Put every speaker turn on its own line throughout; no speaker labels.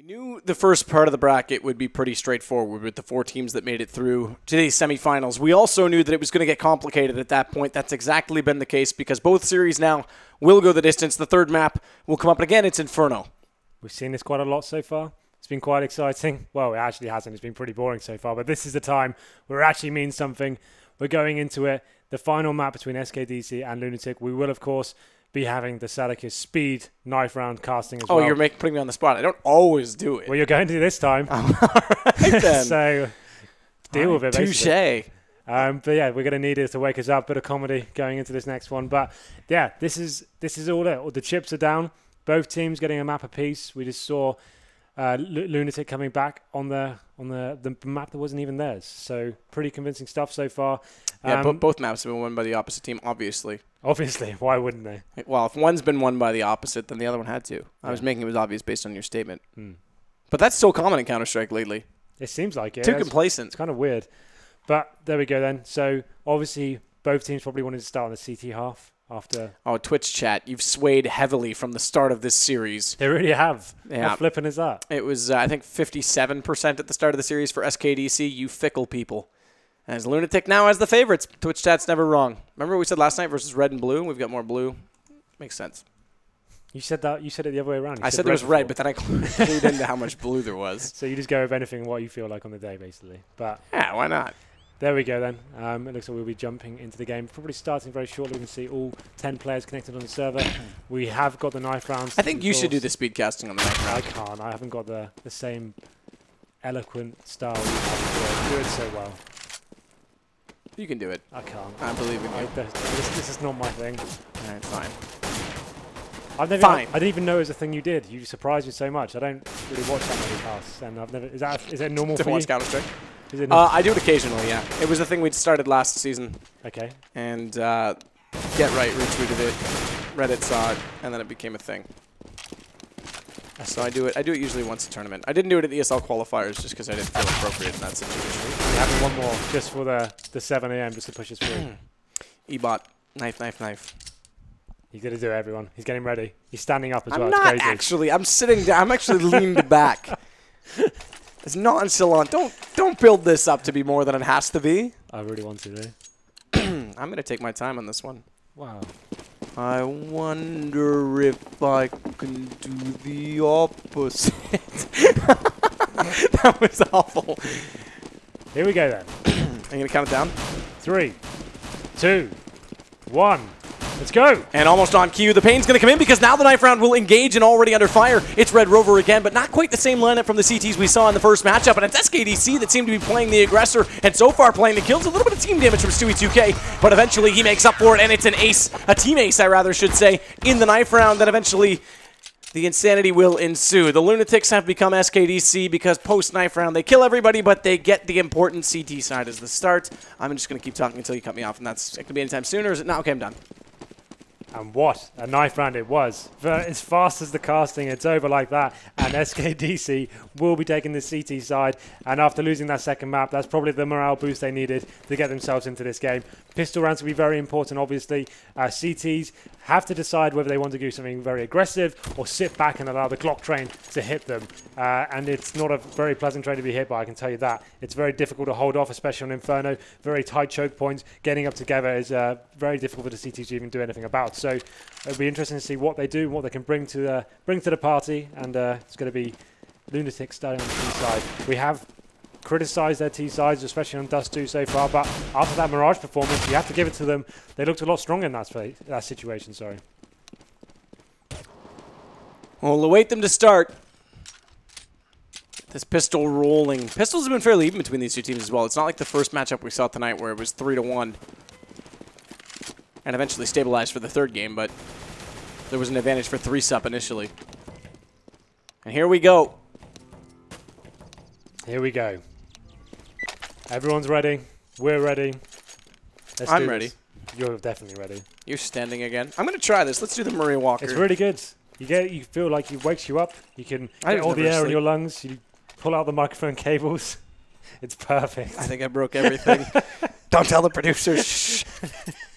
We knew the first part of the bracket would be pretty straightforward with the four teams that made it through to these semifinals. We also knew that it was going to get complicated at that point. That's exactly been the case because both series now will go the distance. The third map will come up, again, it's Inferno.
We've seen this quite a lot so far. It's been quite exciting. Well, it actually hasn't. It's been pretty boring so far, but this is the time where it actually means something. We're going into it. The final map between SKDC and LunatiK. We will, of course, be having the Sadakis speed knife round casting as
oh,
well.
you're make, putting me on the spot. I don't always do it.
Well, you're going to this time.
All right then.
so deal with it.
Touche.
Um, but yeah, we're going to need it to wake us up. Bit of comedy going into this next one. But yeah, this is this is all it. All the chips are down. Both teams getting a map apiece. We just saw uh, Lu- LunatiK coming back on the on the, the map that wasn't even theirs. So pretty convincing stuff so far.
Yeah,
Um,
bo- both maps have been won by the opposite team, obviously.
obviously, why wouldn't they?
Well, if one's been won by the opposite, then the other one had to. I was making it was obvious based on your statement.
Hmm.
But that's so common in Counter Strike lately.
It seems like it.
Too
It's-
complacent.
It's kind of weird. But there we go then. So obviously, both teams probably wanted to start on the CT half after.
Oh, Twitch chat, you've swayed heavily from the start of this series.
They really have.
Yeah.
How flipping is that?
It was, uh, I think, 57% at the start of the series for SKDC. You fickle people. As LunatiK now as the favorites. Twitch chat's never wrong. Remember what we said last night versus red and blue? We've got more blue. Makes sense.
You said that. You said it the other way around. You
I said there was red, but then I clued into how much blue there was.
So you just go with anything what you feel like on the day, basically. But
Yeah, why not?
There we go then. Um, it looks like we'll be jumping into the game. Probably starting very shortly. We can see all 10 players connected on the server. we have got the knife rounds.
I think you should do the speed casting on the knife
course. I can't. I haven't got the, the same eloquent style. you do it so well.
You can do it.
I can't.
I believe in you.
this, this, this is not my thing.
Fine.
I've never.
Fine.
I didn't even know it was a thing you did. You surprised me so much. I don't really watch that many casts, and I've never. Is that is that normal
To
for you?
watch Counter Strike.
Is it
Uh, I do it occasionally, yeah. It was a thing we'd started last season,
okay.
and uh, Get Right retweeted it, Reddit saw it, and then it became a thing. So I do it. I do it usually once a tournament. I didn't do it at the ESL qualifiers just because I didn't feel appropriate in that situation.
Having one more just for the the 7 a.m. just to push us through.
Ebot, knife, knife, knife.
He's gonna do it, everyone. He's getting ready. He's standing up as
I'm
well.
not
it's crazy.
actually. I'm sitting down. I'm actually leaned back. It's nonchalant. Don't don't build this up to be more than it has to be.
I really want to. Do.
I'm gonna take my time on this one.
Wow.
I wonder if I can do the opposite. that was awful.
Here we go then.
I'm gonna count it down.
Three, two, one. Let's go.
And almost on cue, the pain's going to come in because now the knife round will engage and already under fire. It's Red Rover again, but not quite the same lineup from the CTs we saw in the first matchup. And it's SKDC that seemed to be playing the aggressor and so far playing the kills. A little bit of team damage from Stewie2K, but eventually he makes up for it, and it's an ace, a team ace, I rather should say, in the knife round that eventually the insanity will ensue. The Lunatics have become SKDC because post knife round they kill everybody, but they get the important CT side as the start. I'm just going to keep talking until you cut me off, and that's it going to be anytime soon, or is it not? Okay, I'm done.
And what a knife round it was. As fast as the casting, it's over like that. And SKDC will be taking the CT side. And after losing that second map, that's probably the morale boost they needed to get themselves into this game. Pistol rounds will be very important, obviously. Uh, CTs have to decide whether they want to do something very aggressive or sit back and allow the Glock train to hit them. Uh, and it's not a very pleasant train to be hit by, I can tell you that. It's very difficult to hold off, especially on Inferno. Very tight choke points. Getting up together is uh, very difficult for the CTs to even do anything about. So it'll be interesting to see what they do, what they can bring to uh, bring to the party, and uh, it's going to be LunatiK starting on the T side. We have criticised their T sides, especially on Dust 2 so far, but after that Mirage performance, you have to give it to them. They looked a lot stronger in that, that situation. Sorry.
We'll await them to start. This pistol rolling. Pistols have been fairly even between these two teams as well. It's not like the first matchup we saw tonight where it was 3 to 1 and eventually stabilized for the third game, but there was an advantage for 3 sup initially. And here we go.
Here we go. Everyone's ready. We're ready. Let's
I'm ready.
You're definitely ready.
You're standing again. I'm going to try this. Let's do the Maria Walker.
It's really good. You get, you feel like it wakes you up. You can
I
get all the air in your lungs. You pull out the microphone cables. It's perfect.
I think I broke everything. Don't tell the producers.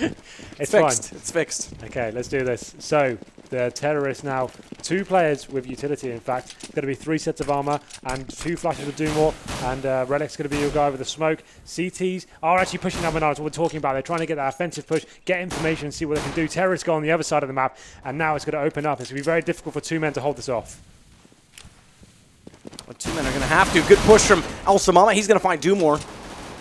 It's
fixed.
fine.
It's fixed.
Okay, let's do this. So, the terrorists now, two players with utility, in fact. It's Going to be three sets of armor and two flashes of Doom War, and uh, Relic's going to be your guy with the smoke. CTs are actually pushing that Menard, what we're talking about. They're trying to get that offensive push, get information, see what they can do. Terrorists go on the other side of the map, and now it's going to open up. It's going to be very difficult for two men to hold this off.
Well, two men are going to have to. Good push from El Samama. He's going to find Doomor.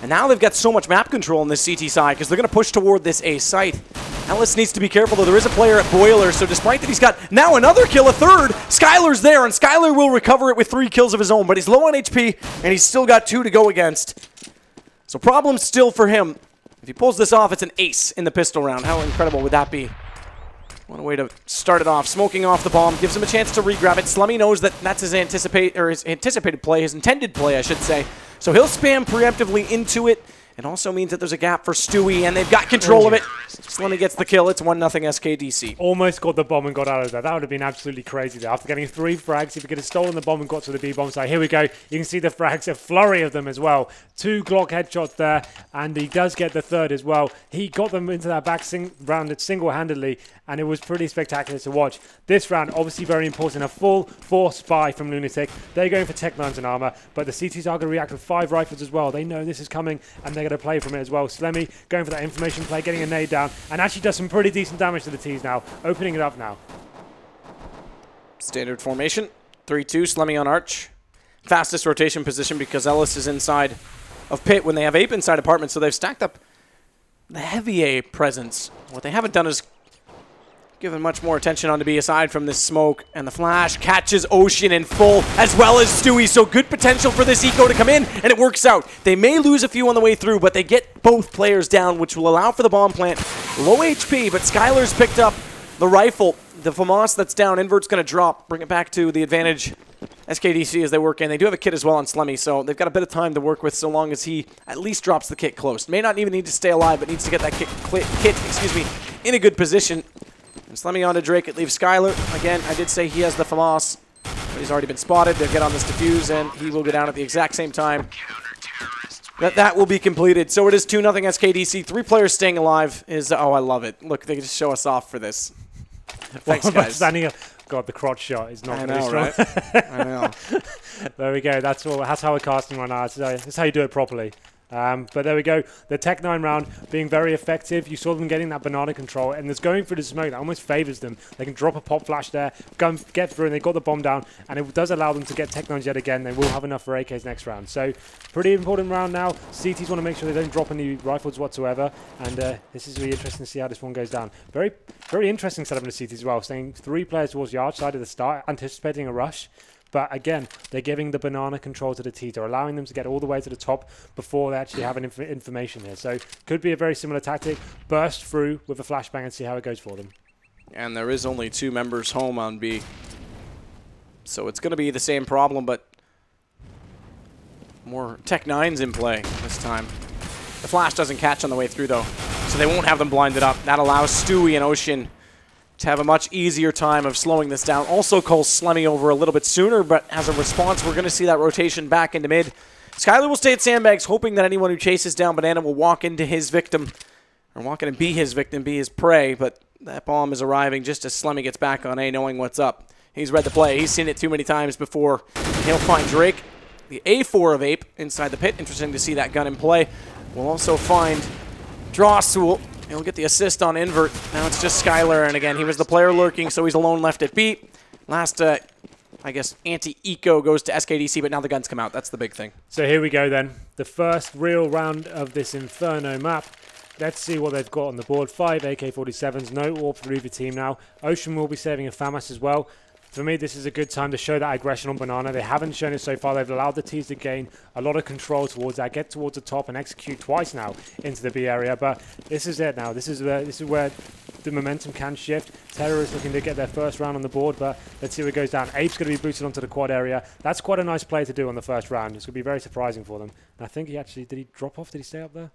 And now they've got so much map control on this CT side because they're going to push toward this A site. Ellis needs to be careful, though. There is a player at Boiler, so despite that he's got now another kill, a third, Skylar's there, and Skylar will recover it with three kills of his own, but he's low on HP, and he's still got two to go against. So problem still for him. If he pulls this off, it's an ace in the pistol round. How incredible would that be? What a way to start it off. Smoking off the bomb gives him a chance to regrab it. Slemmy knows that that's his anticipate or his anticipated play, his intended play, I should say. So he'll spam preemptively into it. It also means that there's a gap for Stewie, and they've got control of it. Slemmy gets the kill. It's 1-0 SKDC.
Almost got the bomb and got out of there. That would have been absolutely crazy there. After getting three frags, if he could have stolen the bomb and got to the B-bomb side. Here we go. You can see the frags, a flurry of them as well. Two Glock headshots there, and he does get the third as well. He got them into that back sing round single-handedly, and it was pretty spectacular to watch. This round, obviously very important. A full force spy from Lunatic. They're going for tech nines and armor, but the CTs are going to react with five rifles as well. They know this is coming, and they're going to play from it as well. Slemmy going for that information play, getting a nade down, and actually does some pretty decent damage to the T's now. Opening it up now.
Standard formation. 3-2, Slemmy on Arch. Fastest rotation position because Ellis is inside of Pit when they have Ape inside apartment, so they've stacked up the heavy A presence. What they haven't done is given much more attention on to be aside from this smoke and the flash catches Ocean in full as well as Stewie so good potential for this eco to come in and it works out they may lose a few on the way through but they get both players down which will allow for the bomb plant low HP but Skylar's picked up the rifle the FAMAS that's down invert's gonna drop bring it back to the advantage SKDC as they work in. They do have a kit as well on Slemmy, so they've got a bit of time to work with so long as he at least drops the kit close. May not even need to stay alive, but needs to get that kit, kit excuse me, in a good position. And Slemmy onto Drake. It leaves Skylar. Again, I did say he has the FAMAS, but he's already been spotted. They'll get on this defuse, and he will go down at the exact same time. That that will be completed. So it is 2 0 SKDC. Three players staying alive is. Oh, I love it. Look, they just show us off for this. Thanks, guys.
Standing up. God, the crotch shot is not
know,
strong.
right? I know.
there we go. That's all. That's how we're casting right now. That's how you do it properly. Um, but there we go. The Tech 9 round being very effective. You saw them getting that banana control, and there's going through the smoke that almost favors them. They can drop a pop flash there, go get through, and they got the bomb down, and it does allow them to get Tech 9s yet again. They will have enough for AKs next round. So, pretty important round now. CTs want to make sure they don't drop any rifles whatsoever, and uh, this is really interesting to see how this one goes down. Very, very interesting setup in the CTs as well. Staying three players towards the arch side at the start, anticipating a rush. But again, they're giving the banana control to the T. They're allowing them to get all the way to the top before they actually have an inf information here. So could be a very similar tactic. Burst through with a flashbang and see how it goes for them.
And there is only two members home on B. So it's going to be the same problem, but more Tech 9s in play this time. The flash doesn't catch on the way through, though, so they won't have them blinded up. That allows Stewie and Ocean to have a much easier time of slowing this down. Also calls Slemmy over a little bit sooner, but as a response, we're going to see that rotation back into mid. Skylar will stay at sandbags, hoping that anyone who chases down Banana will walk into his victim, or walk in and be his victim, be his prey, but that bomb is arriving just as Slemmy gets back on A, knowing what's up. He's read the play. He's seen it too many times before. He'll find Drake, the A4 of Ape, inside the pit. Interesting to see that gun in play. We'll also find Drawsul. He'll get the assist on Invert. Now it's just Skylar, and again, he was the player lurking, so he's alone left at B. Last, uh, I guess, anti-eco goes to SKDC, but now the guns come out. That's the big thing.
So here we go then. The first real round of this Inferno map. Let's see what they've got on the board. Five AK-47s, no AWP for either team now. Ocean will be saving a FAMAS as well. For me, this is a good time to show that aggression on Banana. They haven't shown it so far. They've allowed the T's to gain a lot of control towards that, get towards the top, and execute twice now into the B area. But this is it now. This is where this is where the momentum can shift. Terror is looking to get their first round on the board, but let's see what goes down. Ape's going to be boosted onto the quad area. That's quite a nice play to do on the first round. It's going to be very surprising for them. And I think he actually did he drop off? Did he stay up there?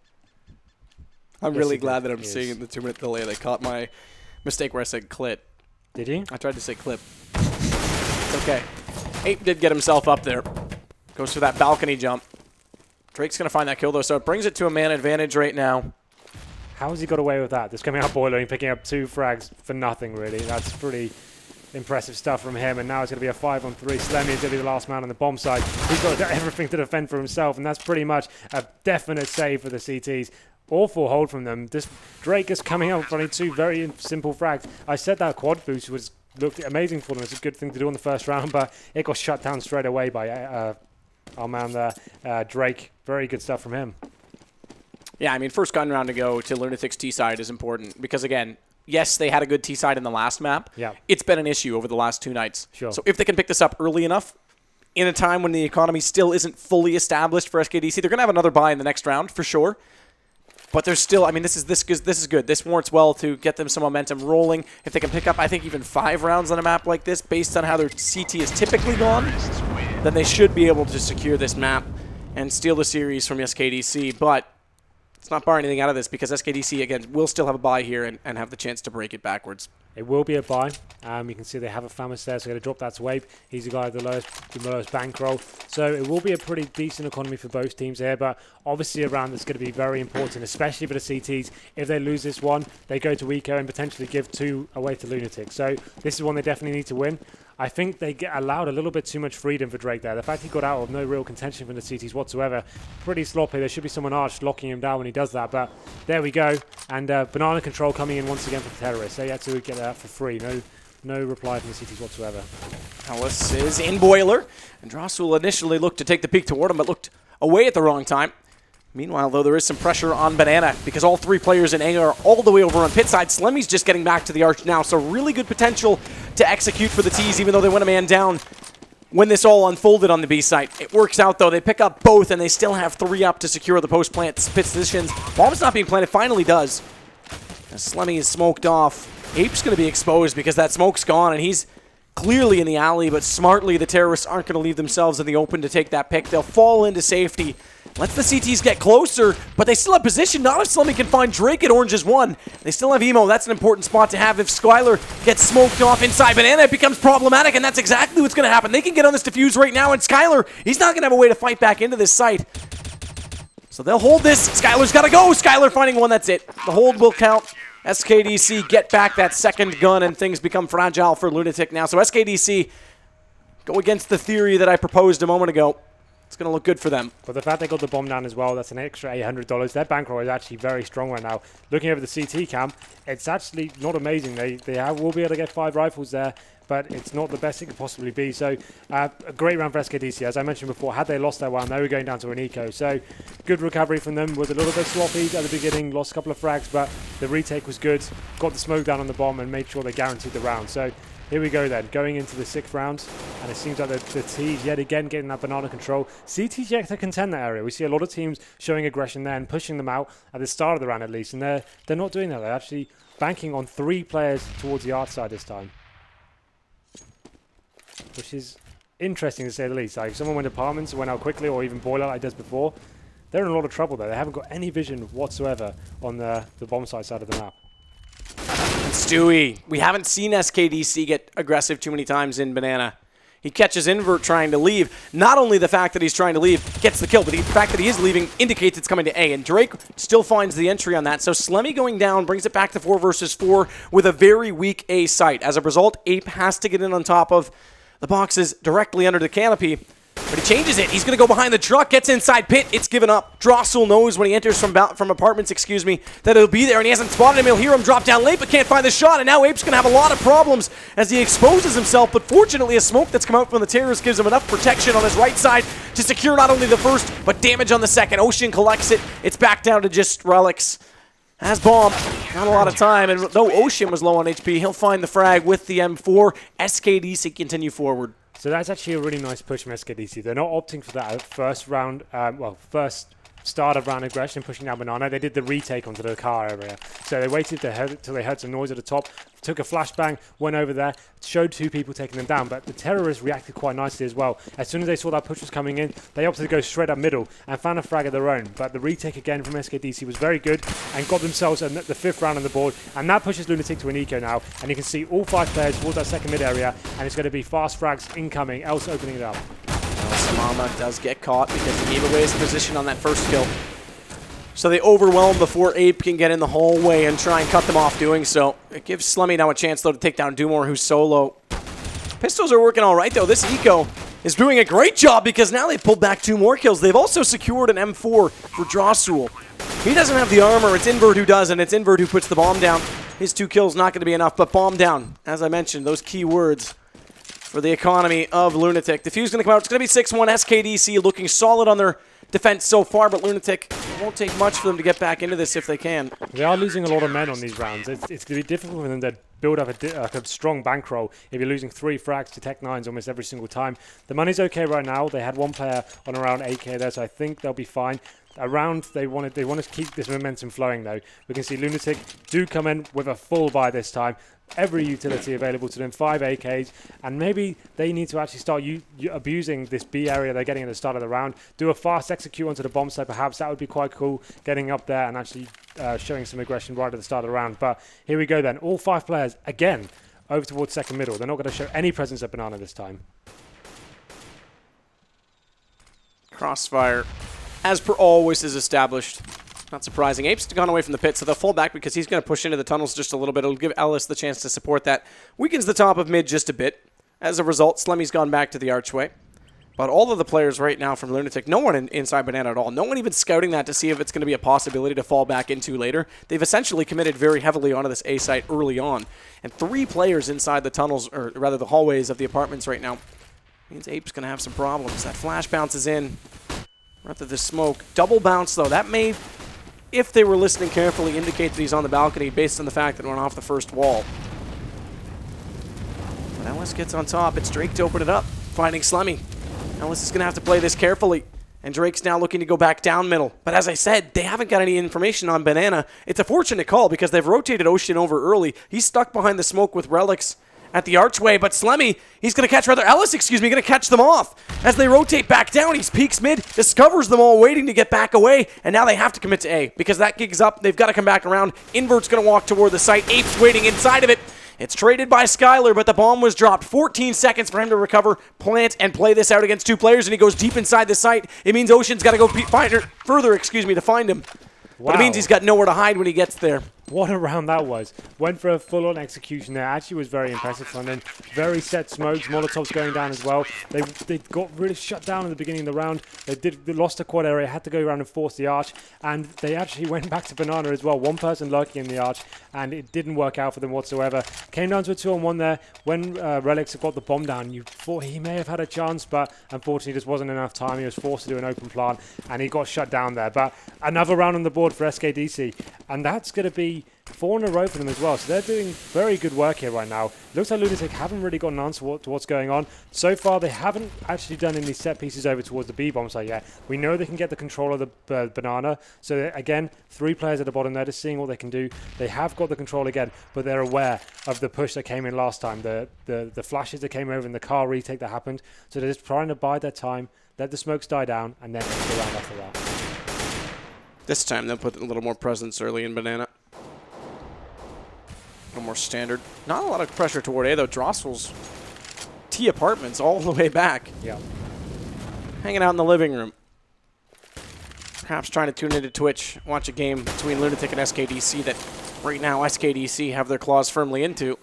I'm
Yes,
really glad that I'm seeing the two-minute delay. They caught my mistake where I said clit.
Did he?
I tried to say clip. It's okay. Ape did get himself up there. Goes for that balcony jump. Drake's going to find that kill, though, so it brings it to a man advantage right now.
How has he got away with that? Just coming out boiling, picking up two frags for nothing, really. That's pretty impressive stuff from him. And now it's going to be a five on three. Slemmy is going to be the last man on the bomb side. He's got everything to defend for himself, and that's pretty much a definite save for the CTs. Awful hold from them. This Drake is coming out running two very simple frags. I said that quad boost was looked amazing for them. It's a good thing to do in the first round, but it got shut down straight away by uh, our man there, uh, Drake. Very good stuff from him.
Yeah, I mean, first gun round to go to LunatiK's T side is important because, again, yes, they had a good T side in the last map.
Yeah.
It's been an issue over the last two nights.
Sure.
So if they can pick this up early enough, in a time when the economy still isn't fully established for SKDC, they're going to have another buy in the next round for sure. But there's still, I mean, this is this is this is good. This warrants well to get them some momentum rolling. If they can pick up, I think even five rounds on a map like this, based on how their CT is typically gone, then they should be able to secure this map and steal the series from SKDC. But it's not bar anything out of this because SKDC, again, will still have a buy here and, and have the chance to break it backwards.
It will be a buy. Um, you can see they have a FAMAS there, so they're going to drop that to Wape. He's the guy with the lowest, the lowest bankroll. So it will be a pretty decent economy for both teams here, but obviously a round that's going to be very important, especially for the CTs. If they lose this one, they go to Eco and potentially give two away to LunatiK. So this is one they definitely need to win. I think they get allowed a little bit too much freedom for Drake there. The fact he got out of no real contention from the CTs whatsoever, pretty sloppy. There should be someone arched locking him down when he does that, but there we go. And uh, banana control coming in once again for the terrorists. They had to get that for free. No, no reply from the CTs whatsoever.
Alice is in Boiler, and Drossel initially looked to take the peek toward him, but looked away at the wrong time. Meanwhile, though, there is some pressure on Banana because all three players in A are all the way over on pit side. Slemmy's just getting back to the arch now, so really good potential to execute for the T's, even though they went a man down when this all unfolded on the B site. It works out, though. They pick up both, and they still have three up to secure the post-plant pit positions. Bomb's not being planted. Finally does. As Slemmy is smoked off. Ape's going to be exposed because that smoke's gone, and he's clearly in the alley, but smartly the terrorists aren't going to leave themselves in the open to take that pick. They'll fall into safety. Lets the CTs get closer, but they still have position. Not if Slemmy can find Drake at Orange as one. They still have Emo. That's an important spot to have. If Skylar gets smoked off inside Banana, it becomes problematic, and that's exactly what's going to happen. They can get on this defuse right now, and Skylar, he's not going to have a way to fight back into this site. So they'll hold this. Skylar's got to go. Skylar finding one. That's it. The hold will count. SKDC get back that second gun, and things become fragile for LunatiK now. So SKDC go against the theory that I proposed a moment ago. It's going to look good for them.
But the fact they got the bomb down as well, that's an extra $800. Their bankroll is actually very strong right now. Looking over the CT cam, it's actually not amazing. They, they have, will be able to get five rifles there, but it's not the best it could possibly be. So uh, a great round for SKDC. As I mentioned before, had they lost that one, they were going down to an eco. So good recovery from them. Was a little bit sloppy at the beginning, lost a couple of frags, but the retake was good. Got the smoke down on the bomb and made sure they guaranteed the round. So here we go then, going into the sixth round, and it seems like the, the T's yet again getting that banana control. CT's yet to contend that area. We see a lot of teams showing aggression there and pushing them out at the start of the round at least, and they're, they're not doing that. They're actually banking on three players towards the art side this time. Which is interesting to say the least. Like if someone went apartments, went out quickly, or even boiler like does before, they're in a lot of trouble there. They haven't got any vision whatsoever on the, the bomb site side of the map.
Stewie, we haven't seen SKDC get aggressive too many times in Banana. He catches Invert trying to leave. Not only the fact that he's trying to leave gets the kill, but the fact that he is leaving indicates it's coming to A. And Drake still finds the entry on that. So Slemmy going down brings it back to 4 versus 4 with a very weak A site. As a result, Ape has to get in on top of the box is directly under the canopy. But he changes it. He's going to go behind the truck, gets inside pit. It's given up. Drossel knows when he enters from from apartments, excuse me, that it'll be there, and he hasn't spotted him. He'll hear him drop down late, but can't find the shot. And now Ape's going to have a lot of problems as he exposes himself. But fortunately, a smoke that's come out from the terrorist gives him enough protection on his right side to secure not only the first, but damage on the second. Ocean collects it. It's back down to just relics. Has bomb, not a lot of time, and though Ocean was low on HP, he'll find the frag with the M4. SKDC continue forward.
So that's actually a really nice push from SKDC. They're not opting for that first round, um, well, first start of round aggression, pushing down Banana. They did the retake onto the car area. So they waited until they heard some noise at the top, took a flashbang, went over there, showed two people taking them down. But the terrorists reacted quite nicely as well. As soon as they saw that push was coming in, they opted to go straight up middle and found a frag of their own. But the retake again from SKDC was very good and got themselves the fifth round on the board. And that pushes Lunatic to an eco now. And you can see all five players towards that second mid area. And it's going to be fast frags incoming, else opening it up.
Samama does get caught because he gave away his position on that first kill. So they overwhelm before Ape can get in the hallway and try and cut them off doing so. It gives Slemmy now a chance, though, to take down Dumore, who's solo. Pistols are working all right, though. This Eco is doing a great job because now they've pulled back two more kills. They've also secured an M4 for Drosul. He doesn't have the armor. It's Invert who does, and it's Invert who puts the bomb down. His two kills not going to be enough, but bomb down. As I mentioned, those key words for the economy of LunatiK. Defuse going to come out. It's going to be 6-1 SKDC looking solid on their defense so far, but LunatiK won't take much for them to get back into this if they can.
They are losing a lot of men on these rounds. It's, it's going to be difficult for them to build up a, a strong bankroll if you're losing three frags to Tech 9s almost every single time. The money's okay right now. They had one player on around 8k there, so I think they'll be fine around they wanted they want to keep this momentum flowing though we can see lunatic do come in with a full buy this time every utility available to them, five AKs, and maybe they need to actually start abusing this B area they're getting at the start of the round. Do a fast execute onto the bomb site, perhaps that would be quite cool, getting up there and actually uh, showing some aggression right at the start of the round. But here we go then, all five players again over towards second middle. They're not going to show any presence at Banana this time.
Crossfire, as per always, is established. Not surprising. Ape's gone away from the pit, so they'll fall back because he's going to push into the tunnels just a little bit. It'll give Ellis the chance to support that. Weakens the top of mid just a bit. As a result, Slemmy's gone back to the archway. But all of the players right now from Lunatic, no one in, inside Banana at all. No one even scouting that to see if it's going to be a possibility to fall back into later. They've essentially committed very heavily onto this A site early on. And three players inside the tunnels, or rather the hallways of the apartments right now, means Ape's going to have some problems. That flash bounces in. Rather the smoke. Double bounce, though. That may if they were listening carefully, indicate that he's on the balcony based on the fact that it went off the first wall. But Ellis gets on top. It's Drake to open it up, finding Slemmy. Ellis is going to have to play this carefully. And Drake's now looking to go back down middle. But as I said, they haven't got any information on Banana. It's a fortunate call because they've rotated Ocean over early. He's stuck behind the smoke with Relics at the archway, but Slemmy, he's going to catch, rather, Ellis, excuse me, going to catch them off. As they rotate back down, he's peaks mid, discovers them all waiting to get back away, and now they have to commit to A because that gig's up. They've got to come back around. Invert's going to walk toward the site. Ape's waiting inside of it. It's traded by Skylar, but the bomb was dropped. 14 seconds for him to recover, plant, and play this out against two players, and he goes deep inside the site. It means Ocean's got to go find her, further, excuse me, to find him. Wow. But it means he's got nowhere to hide when he gets there.
What a round that was. Went for a full-on execution there. Actually was very impressive from them. Very set smokes. Molotovs going down as well. They they got really shut down in the beginning of the round. They did they lost a quad area, had to go around and force the arch. And they actually went back to Banana as well. One person lucky in the arch. And it didn't work out for them whatsoever. Came down to a two-on-one there. When uh, Relics got the bomb down, you thought he may have had a chance. But unfortunately, just wasn't enough time. He was forced to do an open plant. And he got shut down there. But another round on the board for SKDC. And that's going to be four in a row for them as well. So they're doing very good work here right now. Looks like LunatiK haven't really got an answer to what's going on. So far, they haven't actually done any set pieces over towards the B-bomb site yet. We know they can get the control of the uh, banana. So again, three players at the bottom there just seeing what they can do. They have got the control again, but they're aware of the push that came in last time, the, the, the flashes that came over in the car retake that happened. So they're just trying to bide their time, let the smokes die down, and then go around after that.
This time they'll put a little more presence early in Banana little more standard. Not a lot of pressure toward A, though. Drosul's T apartments all the way back.
Yeah.
Hanging out in the living room. Perhaps trying to tune into Twitch, watch a game between LunatiK and SKDC that right now SKDC have their claws firmly into.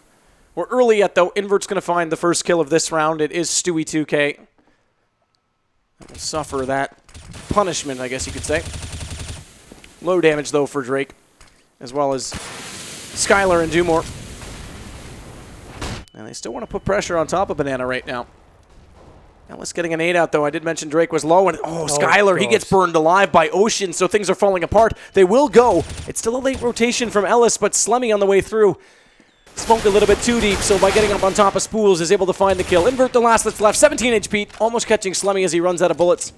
We're early yet, though. Invert's going to find the first kill of this round. It is Stewie 2K. Will suffer that punishment, I guess you could say. Low damage, though, for Drake, as well as Skylar and Dumore. And they still want to put pressure on top of Banana right now. Ellis getting an 8 out, though. I did mention Drake was low. and Oh, oh Skylar, he gets burned alive by Ocean, so things are falling apart. They will go. It's still a late rotation from Ellis, but Slemmy on the way through. Smoked a little bit too deep, so by getting up on top of Spools is able to find the kill. Invert the last that's left. 17 HP, almost catching Slemmy as he runs out of bullets.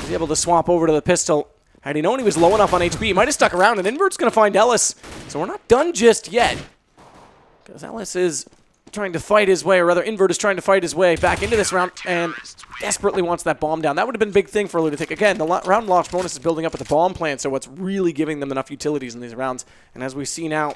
He's able to swap over to the pistol. Had he known he was low enough on HP, he might have stuck around, and Invert's going to find Ellis. So we're not done just yet. Because Ellis is trying to fight his way, or rather Invert is trying to fight his way back into this round and desperately wants that bomb down. That would have been a big thing for LunatiK. Again, the round launch bonus is building up at the bomb plant, so what's really giving them enough utilities in these rounds. And as we see now,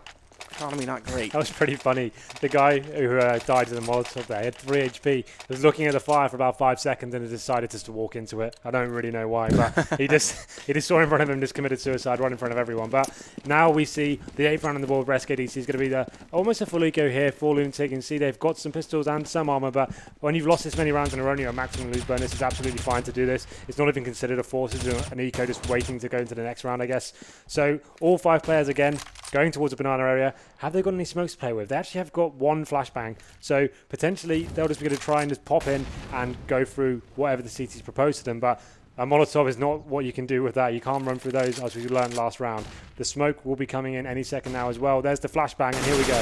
Economy not great.
That was pretty funny. The guy who uh, died to the Molotov there had 3 HP, was looking at the fire for about 5 seconds and decided just to walk into it. I don't really know why, but he just he just saw in front of him just committed suicide right in front of everyone. But now we see the 8th round on the board for SKDC is going to be the, almost a full eco here for LunatiK. You can see they've got some pistols and some armor, but when you've lost this many rounds in a row and you're a maximum lose bonus, it's absolutely fine to do this. It's not even considered a force, it's an eco just waiting to go into the next round, I guess. So all five players again going towards the banana area. Have they got any smokes to play with? They actually have got one flashbang. So potentially they'll just be going to try and just pop in and go through whatever the CT's proposed to them. But a Molotov is not what you can do with that. You can't run through those as we learned last round. The smoke will be coming in any second now as well. There's the flashbang and here we go.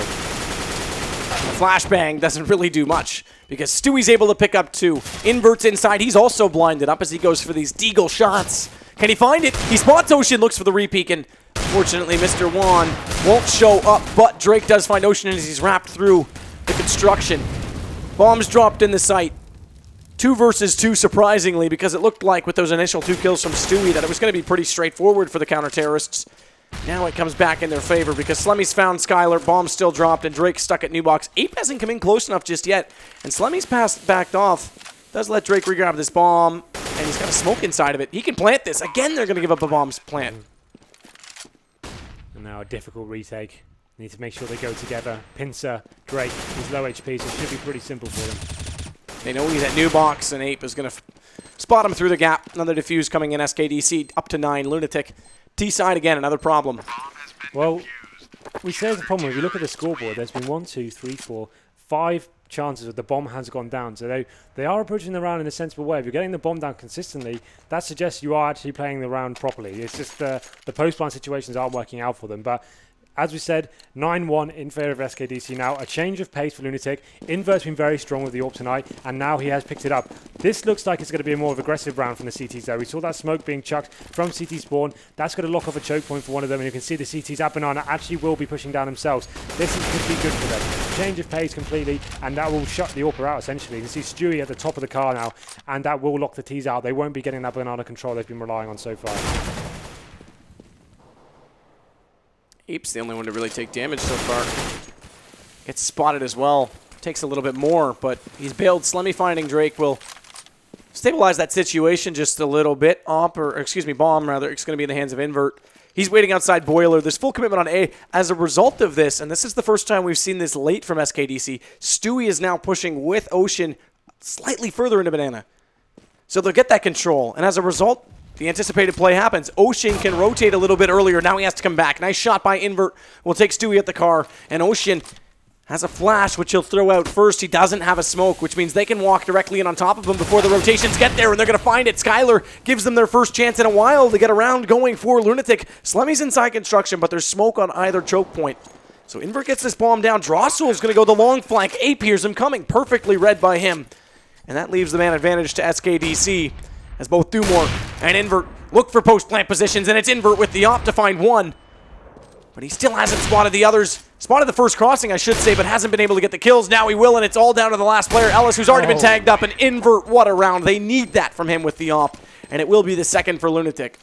The flashbang doesn't really do much because Stewie's able to pick up two. Inverts inside. He's also blinded up as he goes for these deagle shots. Can he find it? He spots Ocean, looks for the repeak, and Fortunately, Mr. Juan won't show up, but Drake does find Ocean as he's wrapped through the construction. Bombs dropped in the site. Two versus two, surprisingly, because it looked like with those initial two kills from Stewie that it was going to be pretty straightforward for the counter-terrorists. Now it comes back in their favor because Slemmy's found Skylar, bomb still dropped, and Drake stuck at new box. Ape hasn't come in close enough just yet, and Slemmy's passed backed off. Does let Drake regrab this bomb, and he's got a smoke inside of it. He can plant this. Again, they're going to give up a bomb's plant And
now a difficult retake. Need to make sure they go together. Pincer, Drake, he's low HP, so it should be pretty simple for them.
They know he's at new box, and Ape is going to spot him through the gap. Another defuse coming in SKDC, up to 9. LunatiK. T-side again, another problem.
Well, we say there's a problem. If you look at the scoreboard, there's been one, two, three, four, five chances of the bomb has gone down. So they, they are approaching the round in a sensible way. If you're getting the bomb down consistently, that suggests you are actually playing the round properly. It's just uh, the, the post-plant situations aren't working out for them. But as we said, 9-1 in favour of SKDC now. A change of pace for Lunatic. Invert's been very strong with the AWP tonight, and now he has picked it up. This looks like it's going to be a more of aggressive round from the CTs there. We saw that smoke being chucked from CT spawn. That's going to lock off a choke point for one of them, and you can see the CTs at Banana actually will be pushing down themselves. This is, could be good for them. Change of pace completely, and that will shut the AWPer out essentially. You can see Stewie at the top of the car now, and that will lock the T's out. They won't be getting that Banana control they've been relying on so far.
Ape's the only one to really take damage so far. Gets spotted as well. Takes a little bit more, but he's bailed. Slemmy finding Drake will stabilize that situation just a little bit. Op, or excuse me, bomb rather. It's going to be in the hands of Invert. He's waiting outside Boiler. There's full commitment on A. As a result of this, and this is the first time we've seen this late from SKDC, Stewie is now pushing with Ocean slightly further into Banana. So they'll get that control. And as a result, the anticipated play happens. Ocean can rotate a little bit earlier. Now he has to come back. Nice shot by Invert. Will take Stewie at the car. And Ocean has a flash, which he'll throw out first. He doesn't have a smoke, which means they can walk directly in on top of him before the rotations get there, and they're going to find it. Skylar gives them their first chance in a while to get around going for LunatiK. Slemmy's inside construction, but there's smoke on either choke point. So Invert gets this bomb down. Drossel's going to go the long flank. Ape hears him coming, perfectly read by him. And that leaves the man advantage to SKDC as both Thumor and Invert look for post-plant positions, and it's Invert with the op to find one. But he still hasn't spotted the others. Spotted the first crossing, I should say, but hasn't been able to get the kills. Now he will, and it's all down to the last player, Ellis, who's already oh. been tagged up. And Invert, what a round. They need that from him with the op, and it will be the second for LunatiK.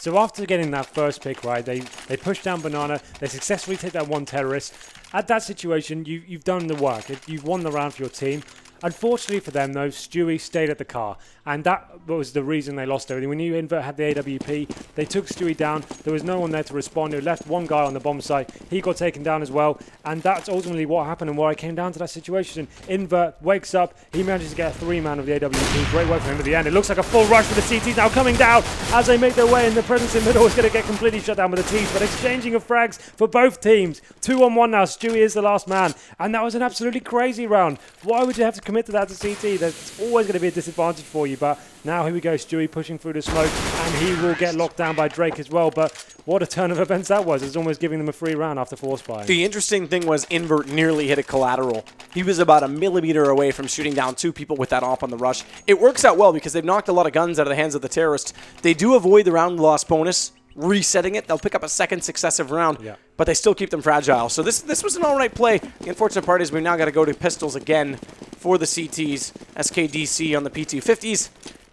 So after getting that first pick right, they, they push down Banana, they successfully take that one terrorist. At that situation, you, you've done the work. You've won the round for your team. Unfortunately for them, though, Stewie stayed at the car, and that was the reason they lost everything. When you Invert had the AWP, they took Stewie down. There was no one there to respond. It left one guy on the bomb site. He got taken down as well, and that's ultimately what happened and why I came down to that situation. Invert wakes up. He manages to get a three-man of the AWP. Great work for him at the end. It looks like a full rush for the CTs now coming down as they make their way, and the presence in middle is going to get completely shut down with the T's, but exchanging of frags for both teams. Two on one now. Stewie is the last man, and that was an absolutely crazy round. Why would you have to commit to that to CT. That's always going to be a disadvantage for you. But now here we go, Stewie pushing through the smoke, and he will get locked down by Drake as well. But what a turn of events that was. It's almost giving them a free round after force fire.
The interesting thing was Invert nearly hit a collateral. He was about a millimeter away from shooting down two people with that op on the rush. It works out well because they've knocked a lot of guns out of the hands of the terrorists. They do avoid the round loss bonus resetting it. They'll pick up a second successive round, yeah. but they still keep them fragile. So this this was an all right play. The unfortunate part is we've now got to go to pistols again for the CTs, SKDC on the P250s,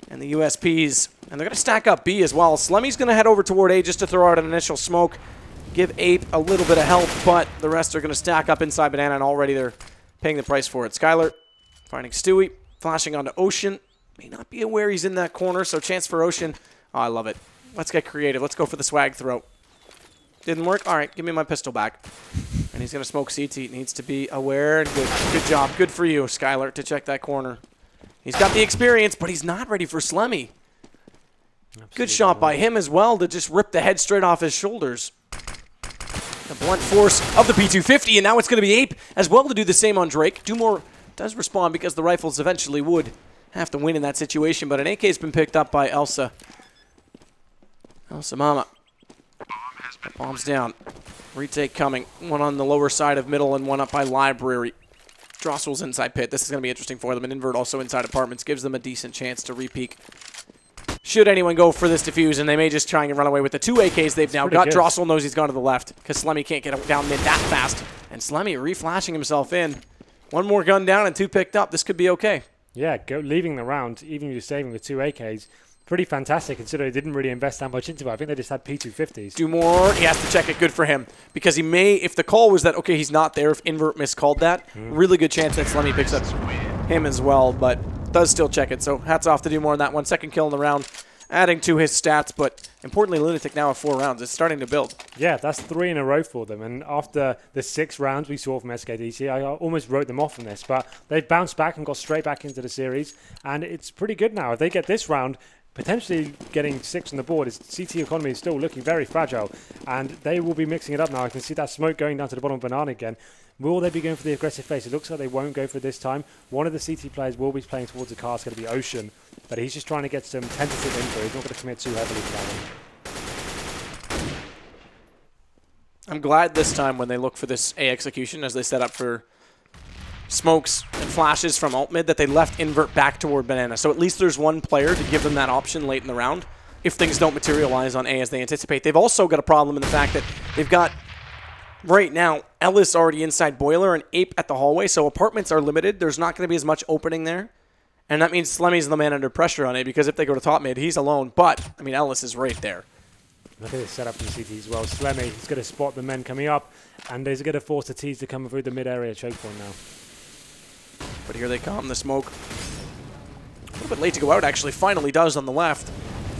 and the USPs. And they're going to stack up B as well. Slemmy's going to head over toward A just to throw out an initial smoke. give Ape a little bit of help, but the rest are going to stack up inside Banana, and already they're paying the price for it. Skylar finding Stewie, flashing onto Ocean. May not be aware he's in that corner, so chance for Ocean. Oh, I love it. Let's get creative. Let's go for the swag throw. Didn't work? All right, give me my pistol back. And he's going to smoke CT. Needs to be aware. Good, good job. Good for you, Skylar, to check that corner. He's got the experience, but he's not ready for Slemmy. Good shot by him as well to just rip the head straight off his shoulders. The blunt force of the P250, and now it's going to be Ape as well to do the same on Drake. Dumore does respond because the rifles eventually would have to win in that situation, but an AK has been picked up by Elsa. Elsa Mama. Bombs down. Retake coming. One on the lower side of middle and one up by library. Drossel's inside pit. This is going to be interesting for them. An invert also inside apartments gives them a decent chance to repeak. Should anyone go for this defuse, and they may just try and run away with the two AKs they've now got. Good. Drossel knows he's gone to the left because Slemmy can't get down mid that fast. And Slemmy reflashing himself in. One more gun down and two picked up. This could be okay.
Yeah, go, leaving the round, even if you're saving the two AKs, pretty fantastic considering they didn't really invest that much into it. I think they just had P250s.
Do more. He has to check it. Good for him. Because he may, if the call was that, okay, he's not there, if Invert miscalled that, mm. really good chance that Slemmy picks up him as well, but does still check it. So hats off to do more on that one. Second kill in the round, adding to his stats, but importantly, LunatiK now have four rounds. It's starting to build.
Yeah, that's three in a row for them. And after the six rounds we saw from SKDC, I almost wrote them off from this, but they've bounced back and got straight back into the series, and it's pretty good now. If they get this round, potentially getting six on the board. His CT economy is still looking very fragile, and they will be mixing it up now. I can see that smoke going down to the bottom of Banana again. Will they be going for the aggressive face? It looks like they won't go for this time. One of the CT players will be playing towards the car. It's going to be Ocean, but he's just trying to get some tentative info. He's not going to commit too heavily to that one.
I'm glad this time when they look for this A execution as they set up for smokes and flashes from alt mid that they left invert back toward banana. So at least there's one player to give them that option late in the round if things don't materialize on A as they anticipate. They've also got a problem in the fact that they've got right now Ellis already inside boiler and Ape at the hallway, so apartments are limited. There's not going to be as much opening there. And that means Slemmy's the man under pressure on A because if they go to top mid, he's alone. But, I mean, Ellis is right there.
Look at this setup from CT as well. Slemmy, he's going to spot the men coming up, and he's going to force the T's to come through the mid-area choke point now.
But here they come, the smoke. A little bit late to go out, actually. Finally does on the left.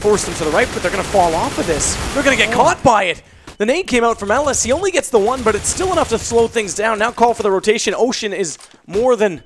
Force them to the right, but they're going to fall off of this. They're going to get oh. caught by it. The nade came out from Ellis. He only gets the one, but it's still enough to slow things down. Now call for the rotation. Ocean is more than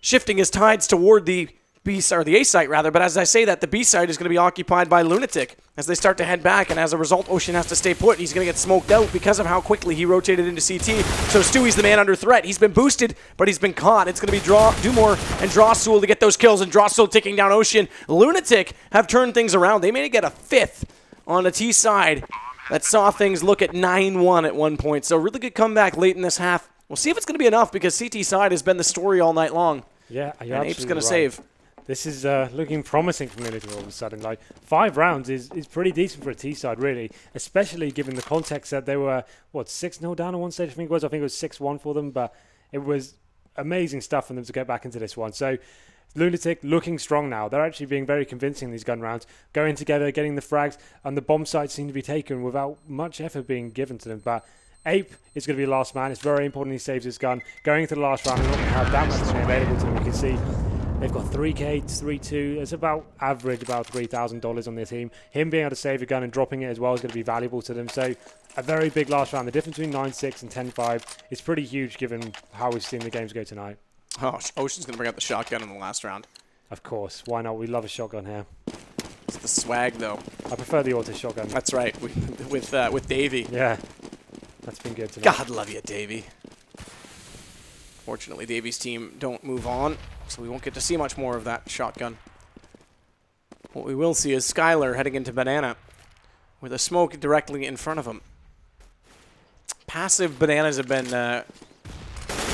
shifting his tides toward the B or the A site rather, but as I say that, the B site is going to be occupied by LunatiK as they start to head back, and as a result, Ocean has to stay put. He's going to get smoked out because of how quickly he rotated into CT. So Stewie's the man under threat. He's been boosted, but he's been caught. It's going to be Draw Dumore and Drawsul to get those kills, and Drawsul taking down Ocean. LunatiK have turned things around. They may get a fifth on the T side that saw things look at 9-1 at one point. So really good comeback late in this half. We'll see if it's going to be enough because CT side has been the story all night long.
Yeah,
and Ape's going right. to save.
This is uh, looking promising for LunatiK all of a sudden. Like five rounds is, is pretty decent for a T side, really, especially given the context that they were what six 0 down at one stage. I think it was. I think it was six one for them, but it was amazing stuff for them to get back into this one. So. LunatiK looking strong now. They're actually being very convincing these gun rounds, going together, getting the frags, and the bomb sites seem to be taken without much effort being given to them. But Ape is going to be last man. It's very important he saves his gun. Going into the last round, not going to have that much available to them. You can see They've got 3k, 3.2. It's about average about $3,000 on their team. Him being able to save a gun and dropping it as well is going to be valuable to them. So a very big last round. The difference between 9-6 and 10-5 is pretty huge given how we've seen the games go tonight.
Oh, Ocean's going to bring out the shotgun in the last round.
Of course. Why not? We love a shotgun here.
It's the swag, though.
I prefer the auto shotgun.
That's right. with uh, with Davey.
Yeah. That's been good tonight.
God love you, Davey. Fortunately, Davy's team don't move on, so we won't get to see much more of that shotgun. What we will see is Skylar heading into Banana with a smoke directly in front of him. Passive bananas have been uh,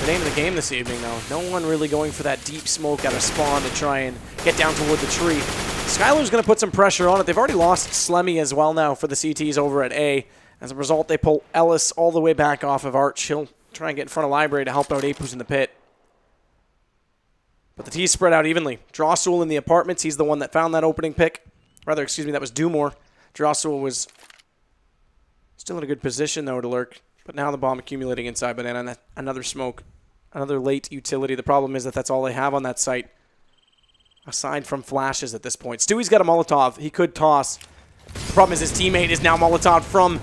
the name of the game this evening, though. No one really going for that deep smoke out of spawn to try and get down toward the tree. Skylar's going to put some pressure on it. They've already lost Slemmy as well now for the CTs over at A. As a result, they pull Ellis all the way back off of Arch. He'll Try and get in front of Library to help out who's in the pit. But the T's spread out evenly. Drossel in the apartments. He's the one that found that opening pick. Rather, excuse me, that was Dumore. Drossel was Still in a good position, though, to lurk. But now the bomb accumulating inside Banana. Another smoke. Another late utility. The problem is that that's all they have on that site. Aside from flashes at this point. Stewie's got a Molotov. He could toss. The problem is his teammate is now Molotov from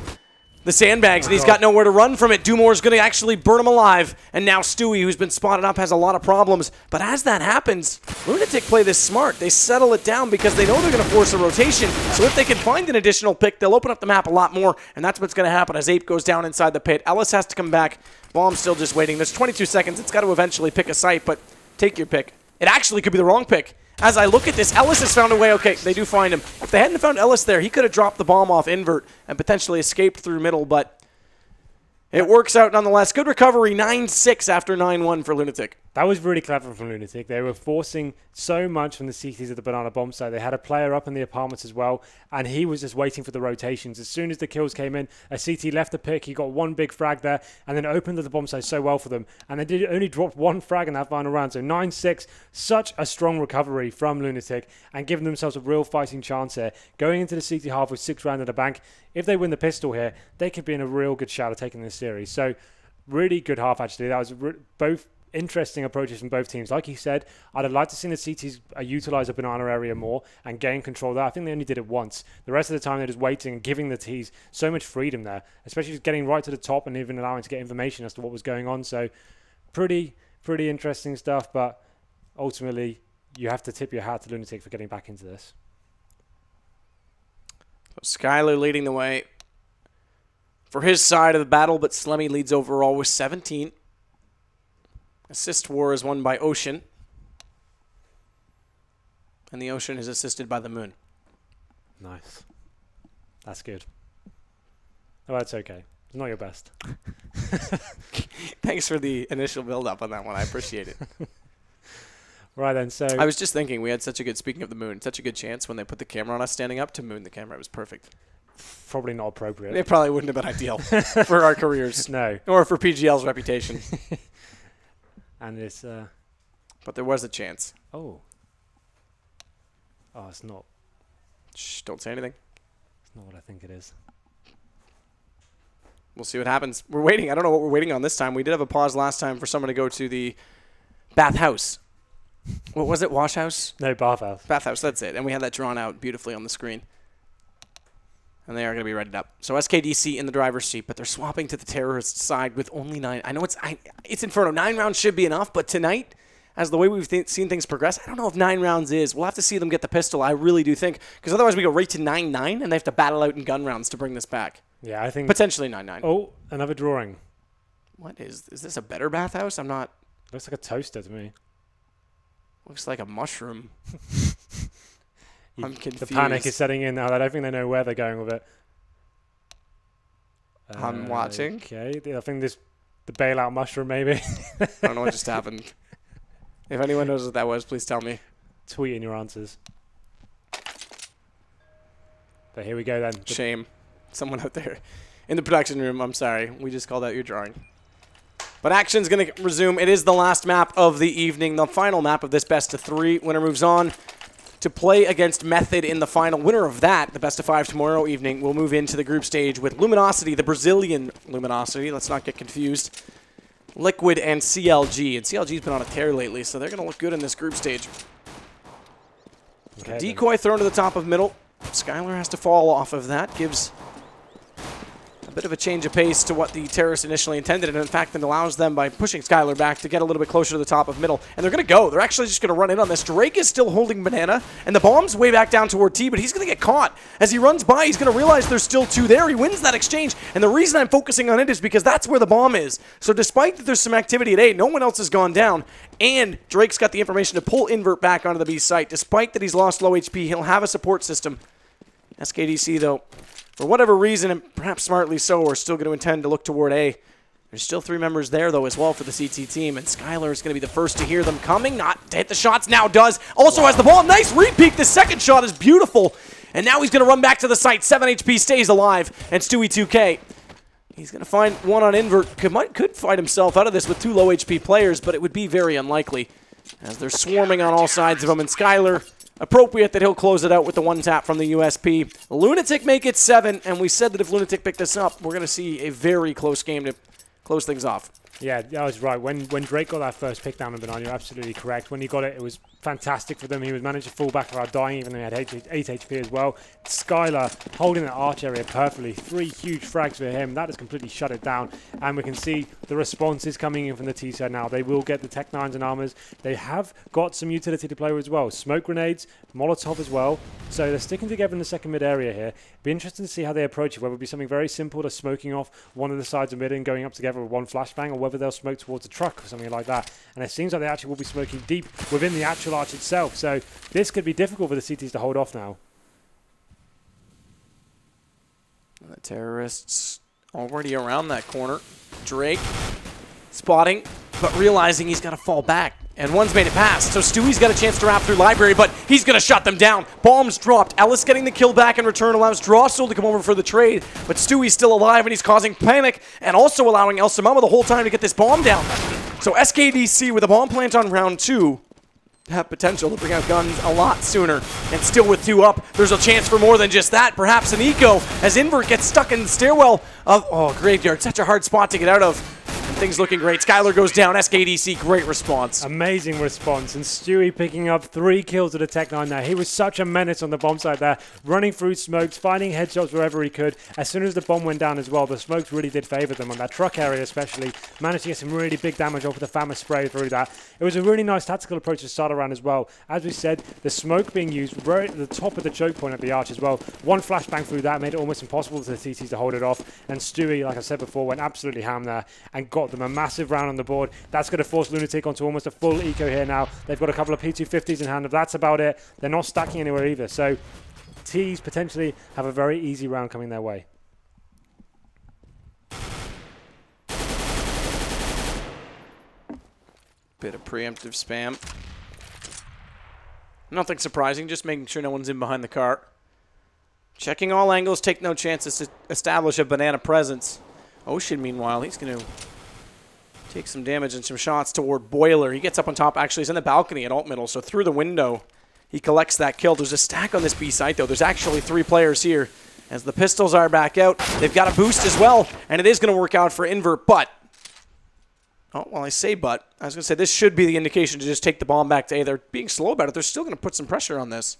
the sandbags, and he's oh, got nowhere to run from it. Dumor's going to actually burn him alive. And now Stewie, who's been spotted up, has a lot of problems. But as that happens, Lunatic play this smart. They settle it down because they know they're going to force a rotation. So if they can find an additional pick, they'll open up the map a lot more. And that's what's going to happen as Ape goes down inside the pit. Ellis has to come back. Bomb's still just waiting. There's 22 seconds. It's got to eventually pick a site, but take your pick. It actually could be the wrong pick. As I look at this, Ellis has found a way. Okay, they do find him. If they hadn't found Ellis there, he could have dropped the bomb off invert and potentially escaped through middle, but it works out nonetheless. Good recovery, 9-6 after 9-1 for LunatiK.
That was really clever from LunatiK. They were forcing so much from the CTs at the Banana Bomb side. They had a player up in the apartments as well, and he was just waiting for the rotations. As soon as the kills came in, a CT left the pick. He got one big frag there, and then opened the bomb side so well for them. And they did only dropped one frag in that final round. So 9-6, such a strong recovery from LunatiK, and giving themselves a real fighting chance here. Going into the CT half with six rounds in the bank, if they win the pistol here, they could be in a real good shot of taking this series. So really good half actually. That was re- both interesting approaches from both teams. Like you said, I'd have liked to see the CTs uh, utilize the banana area more and gain control there. I think they only did it once. The rest of the time, they're just waiting and giving the T's so much freedom there, especially just getting right to the top and even allowing to get information as to what was going on. So, pretty, pretty interesting stuff. But ultimately, you have to tip your hat to LunatiK for getting back into this.
Skylar leading the way for his side of the battle, but Slemmy leads overall with 17. Assist war is won by Ocean. And the Ocean is assisted by the Moon.
Nice. That's good. Oh, that's okay. It's not your best.
Thanks for the initial build up on that one. I appreciate it.
right then, so
I was just thinking we had such a good speaking of the moon, such a good chance when they put the camera on us standing up to moon the camera. It was perfect.
Probably not appropriate.
It probably wouldn't have been ideal for our careers.
No.
Or for PGL's reputation.
and it's uh
but there was a chance.
Oh. Oh, it's not.
Shh, don't say anything.
It's not what I think it is.
We'll see what happens. We're waiting. I don't know what we're waiting on this time. We did have a pause last time for someone to go to the bathhouse. What was it? Wash house?
No, bathhouse.
Bathhouse, that's it. And we had that drawn out beautifully on the screen. And they are going to be readied up. So SKDC in the driver's seat, but they're swapping to the terrorist side with only nine. I know it's I, it's Inferno. Nine rounds should be enough, but tonight, as the way we've th- seen things progress, I don't know if nine rounds is. We'll have to see them get the pistol. I really do think because otherwise we go right to nine nine, and they have to battle out in gun rounds to bring this back.
Yeah, I think
potentially nine nine.
Oh, another drawing.
What is is this a better bathhouse? I'm not.
Looks like a toaster to me.
Looks like a mushroom. I'm confused.
The panic is setting in now. I don't think they know where they're going with it.
I'm uh, watching.
Okay, I think this the bailout mushroom maybe.
I don't know what just happened. If anyone knows what that was, please tell me.
Tweet in your answers. But here we go then.
Shame. Someone out there in the production room, I'm sorry. We just called out your drawing. But action's going to resume. It is the last map of the evening, the final map of this best of three. Winner moves on to play against Method in the final. Winner of that, the best of five tomorrow evening, will move into the group stage with Luminosity, the Brazilian Luminosity. Let's not get confused. Liquid and CLG. And CLG's been on a tear lately, so they're going to look good in this group stage. Decoy thrown to the top of middle. Skylar has to fall off of that. Gives bit of a change of pace to what the terrorists initially intended, and in fact, it allows them by pushing Skylar back to get a little bit closer to the top of middle. And they're going to go. They're actually just going to run in on this. Drake is still holding Banana, and the bomb's way back down toward T, but he's going to get caught. As he runs by, he's going to realize there's still two there. He wins that exchange, and the reason I'm focusing on it is because that's where the bomb is. So despite that there's some activity at A, no one else has gone down, and Drake's got the information to pull Invert back onto the B site. Despite that he's lost low HP, he'll have a support system. SKDC, though, for whatever reason, and perhaps smartly so, are still going to intend to look toward A. There's still three members there, though, as well for the CT team, and Skylar is going to be the first to hear them coming. Not to hit the shots, now does. Also wow. has the ball. Nice repeat. The second shot is beautiful. And now he's going to run back to the site. 7 HP stays alive, and Stewie 2K. He's going to find one on invert. Could, might, could fight himself out of this with two low HP players, but it would be very unlikely as they're swarming on all sides of him. And Skylar appropriate that he'll close it out with the one tap from the USP. LunatiK make it seven, and we said that if LunatiK picked this up, we're going to see a very close game to close things off.
Yeah, that was right. When when Drake got that first pick down on Banana, you're absolutely correct. When he got it, it was fantastic for them. He was managed to fall back without dying, even though he had 8, 8 HP as well. Skylar holding that arch area perfectly. Three huge frags for him. That has completely shut it down. And we can see the responses coming in from the T side now. They will get the Tec-9s and armors. They have got some utility to play with as well. Smoke grenades, Molotov as well. So they're sticking together in the second mid area here. Be interesting to see how they approach it. Whether it be something very simple to smoking off one of the sides of mid and going up together with one flashbang, or whether they'll smoke towards a truck or something like that. And it seems like they actually will be smoking deep within the actual arch itself. So this could be difficult for the CTs to hold off now.
The terrorists already around that corner. Drake spotting, but realizing he's got to fall back. And one's made it past, so Stewie's got a chance to wrap through Library, but he's going to shut them down. Bombs dropped. Ellis getting the kill back in return allows Drossel to come over for the trade, but Stewie's still alive and he's causing panic and also allowing El Samama the whole time to get this bomb down. So SKDC with a bomb plant on round two have potential to bring out guns a lot sooner. And still with two up, there's a chance for more than just that. Perhaps an eco as Invert gets stuck in the stairwell of, oh, Graveyard. Such a hard spot to get out of. Things looking great. Skylar goes down. SKDC, great response.
Amazing response. And Stewie picking up three kills at the Tec-9 there. He was such a menace on the bomb side there, running through smokes, finding headshots wherever he could. As soon as the bomb went down as well, the smokes really did favour them on that truck area especially. Managed to get some really big damage off the FAMAS spray through that. It was a really nice tactical approach to start around as well. As we said, the smoke being used right at the top of the choke point at the arch as well. One flashbang through that made it almost impossible for the TTs to hold it off. And Stewie, like I said before, went absolutely ham there and got them a massive round on the board. That's going to force LunatiK onto almost a full eco here now. They've got a couple of P250s in hand. If that's about it, they're not stacking anywhere either. So T's potentially have a very easy round coming their way.
Bit of preemptive spam. Nothing surprising, just making sure no one's in behind the cart. Checking all angles, take no chances to establish a banana presence. Ocean, meanwhile, he's going to take some damage and some shots toward Boiler. He gets up on top, actually, he's in the balcony at alt middle, so through the window, he collects that kill. There's a stack on this B site, though. There's actually three players here. As the pistols are back out, they've got a boost as well, and it is going to work out for Invert, but Oh, well, I say but. I was going to say this should be the indication to just take the bomb back to A. They're being slow about it. They're still going to put some pressure on this.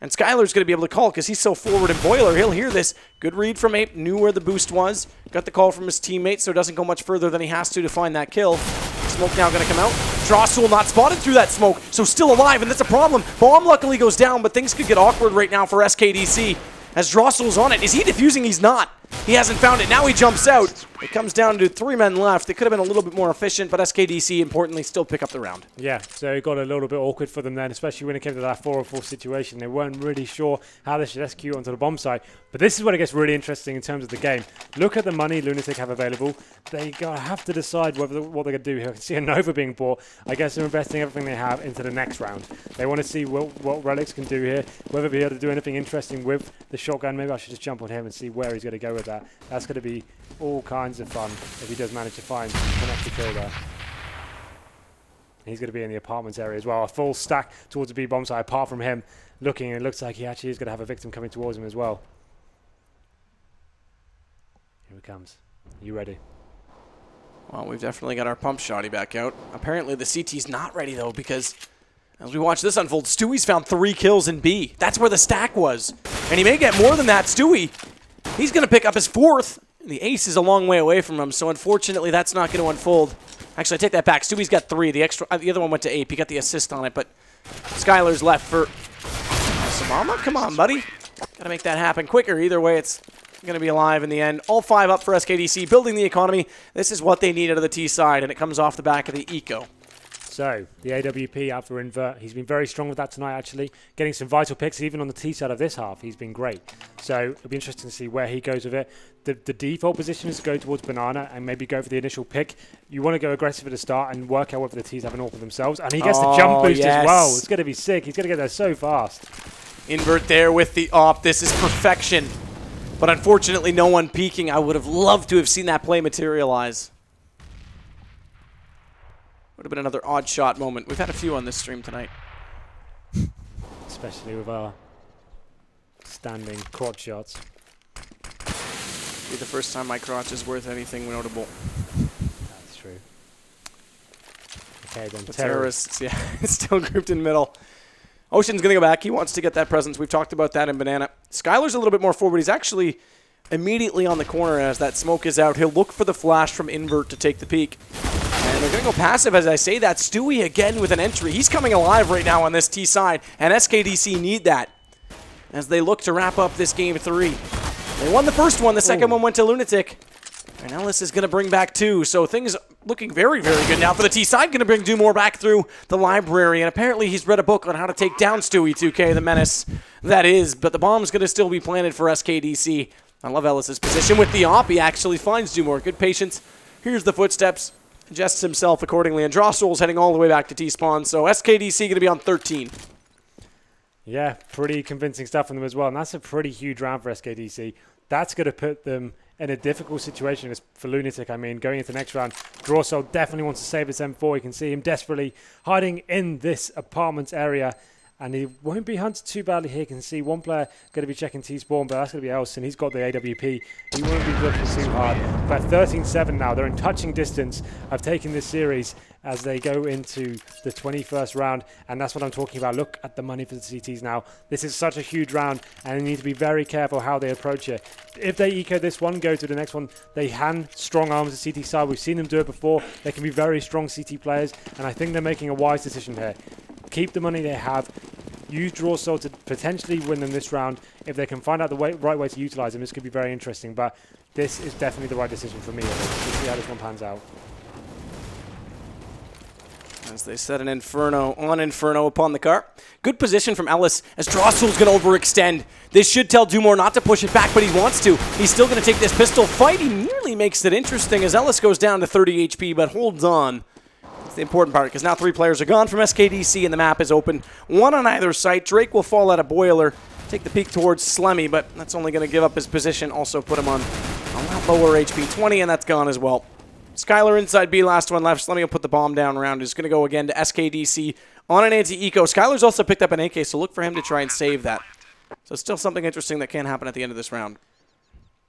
And Skylar's going to be able to call because he's so forward in Boiler. He'll hear this. Good read from Ape. Knew where the boost was. Got the call from his teammate, so it doesn't go much further than he has to to find that kill. Smoke now going to come out. Drossel not spotted through that smoke, so still alive, and that's a problem. Bomb luckily goes down, but things could get awkward right now for SKDC. As Drossel's on it. Is he defusing? He's not. He hasn't found it. Now he jumps out. It comes down to three men left. It could have been a little bit more efficient, but SKDC, importantly, still pick up the round.
Yeah, so it got a little bit awkward for them then, especially when it came to that 4 4 situation. They weren't really sure how they should execute onto the bomb site. But this is where it gets really interesting in terms of the game. Look at the money LunatiK have available. They have to decide whether what they're going to do here. I can see a Nova being bought. I guess they're investing everything they have into the next round. They want to see what, what Relics can do here, whether they'll be able to do anything interesting with the shotgun. Maybe I should just jump on him and see where he's going to go with that. That's going to be all kinds of fun if he does manage to find an kill there. He's going to be in the apartments area as well. A full stack towards the B bomb site apart from him looking. It looks like he actually is going to have a victim coming towards him as well. Here he comes. Are you ready?
Well, we've definitely got our pump shotty back out. Apparently the CT's not ready, though, because as we watch this unfold, Stewie's found three kills in B. That's where the stack was. And he may get more than that. Stewie, he's going to pick up his fourth. The ace is a long way away from him, so unfortunately that's not going to unfold. Actually, I take that back. Stewie's got three. The extra, uh, the other one went to Ape. He got the assist on it, but Skylar's left for Samama. Come on, buddy. Got to make that happen quicker. Either way, it's going to be alive in the end. All five up for SKDC, building the economy. This is what they need out of the T side, and it comes off the back of the Eco.
So, the AWP out for Invert. He's been very strong with that tonight, actually. Getting some vital picks, even on the T side of this half. He's been great. So, it'll be interesting to see where he goes with it. The, the default position is to go towards Banana and maybe go for the initial pick. You want to go aggressive at the start and work out whether the T's have an all for themselves. And he gets
oh,
the jump oh, boost
yes.
as well. It's going to be sick. He's going to get there so fast.
Invert there with the op. This is perfection. But unfortunately, no one peeking. I would have loved to have seen that play materialize. Would have been another odd shot moment. We've had a few on this stream tonight.
especially with our standing crotch shots.
Be the first time my crotch is worth anything notable.
That's true. Okay, then
The
terrorists.
terrorists, yeah, still grouped in middle. Ocean's going to go back. He wants to get that presence. We've talked about that in Banana. Skylar's a little bit more forward. He's actually immediately on the corner as that smoke is out. He'll look for the flash from Invert to take the peak. They're going to go passive as I say that. Stewie again with an entry. He's coming alive right now on this T side, and SKDC need that as they look to wrap up this game three. They won the first one. The second
Ooh.
one went to LunatiK. And Ellis is going to bring back two. So things looking very, very good now for the T side. Going to bring Dumore back through the library. And apparently he's read a book on how to take down Stewie 2K, the menace that is. But the bomb's going to still be planted for SKDC. I love Ellis's position with the op. He actually finds Dumore. Good patience. Here's the footsteps. Adjusts himself accordingly. And Drossel's heading all the way back to T-spawn. So SKDC going to be on 13.
Yeah, pretty convincing stuff from them as well. And that's a pretty huge round for SKDC. That's going to put them in a difficult situation for Lunatic. I mean, going into the next round, Drossel definitely wants to save his M4. You can see him desperately hiding in this apartment area. And he won't be hunted too badly here. Can see one player going to be checking T-spawn, but that's going to be Elson. He's got the AWP. He won't be looking too hard. But 13-7 now. They're in touching distance of taking this series as they go into the 21st round. And that's what I'm talking about. Look at the money for the CTs now. This is such a huge round, and they need to be very careful how they approach it. If they eco this one, go to the next one, they hand strong arms the CT side. We've seen them do it before. They can be very strong CT players, and I think they're making a wise decision here. Keep the money they have. Use Drossel to potentially win them this round. If they can find out the way, right way to utilize them, this could be very interesting. But this is definitely the right decision for me. We'll see how this one pans out.
As they set an Inferno on Inferno upon the car. Good position from Ellis as Drossel's going to overextend. This should tell Dumore not to push it back, but he wants to. He's still going to take this pistol fight. He nearly makes it interesting as Ellis goes down to 30 HP, but holds on. It's the important part because now three players are gone from SKDC and the map is open. One on either side. Drake will fall out of Boiler, take the peek towards Slemmy, but that's only going to give up his position. Also put him on a lot lower HP, 20, and that's gone as well. Skylar inside B, last one left. Slemmy will put the bomb down round. Is going to go again to SKDC on an anti-eco. Skylar's also picked up an AK, so look for him to try and save that. So still something interesting that can happen at the end of this round.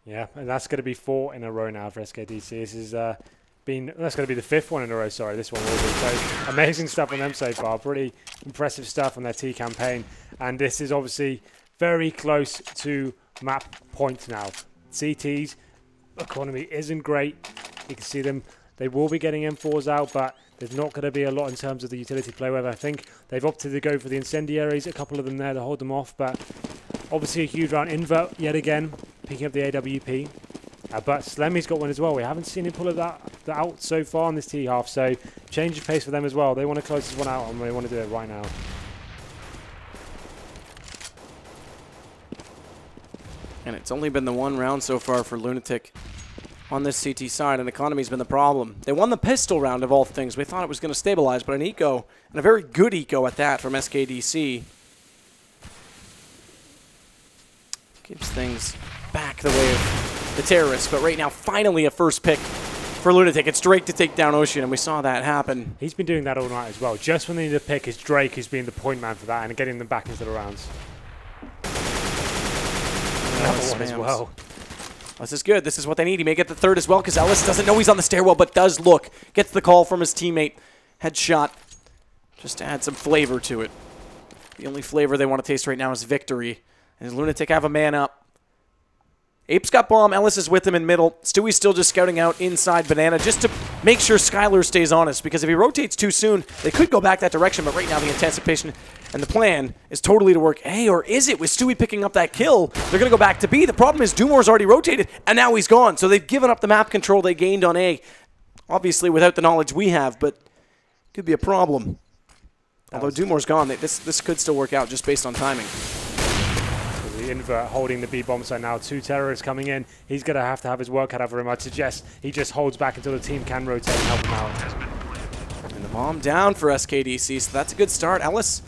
Yeah, and that's going to be four in a row now for SKDC. This is uh, been that's going to be the fifth one in a row. Sorry, this one will be. So amazing stuff on them so far. Pretty impressive stuff on their T campaign, and this is obviously very close to map point now. CT's economy isn't great. You can see them. They will be getting M4s out, but there's not going to be a lot in terms of the utility play. Whether I think they've opted to go for the incendiaries, a couple of them there to hold them off, but obviously a huge round. Invert yet again picking up the AWP. Uh, but Slemmy's got one as well. We haven't seen him pull it that, that out so far in this T half, so change of pace for them as well. They want to close this one out and they want to do it right now.
And it's only been the one round so far for LunatiK on this CT side, and economy's been the problem. They won the pistol round of all things. We thought it was going to stabilize, but an eco, and a very good eco at that from SKDC, keeps things back the way of the terrorists. But right now, finally a first pick for LunatiK. It's Drake to take down Ocean, and we saw that happen.
He's been doing that all night as well. Just when they need a pick, it's Drake who's being the point man for that and getting them back into the rounds. Another one as well.
This is good. This is what they need. He may get the third as well because Ellis doesn't know he's on the stairwell, but does look. Gets the call from his teammate. Headshot. Just to add some flavor to it. The only flavor they want to taste right now is victory. And LunatiK have a man up. Ape's got bomb. Ellis is with him in middle. Stewie's still just scouting out inside Banana just to make sure Skylar stays honest because if he rotates too soon, they could go back that direction. But right now, the anticipation and the plan is totally to work A, or is it with Stewie picking up that kill? They're going to go back to B. The problem is Dumore's already rotated, and now he's gone. So they've given up the map control they gained on A. Obviously, without the knowledge we have, but could be a problem. Although Dumore's gone, this, this could still work out just based on timing.
Invert holding the B bomb site now. Two terrorists coming in. He's going to have to have his work cut out for him. I'd suggest he just holds back until the team can rotate and help him out.
And the bomb down for SKDC, so that's a good start. Ellis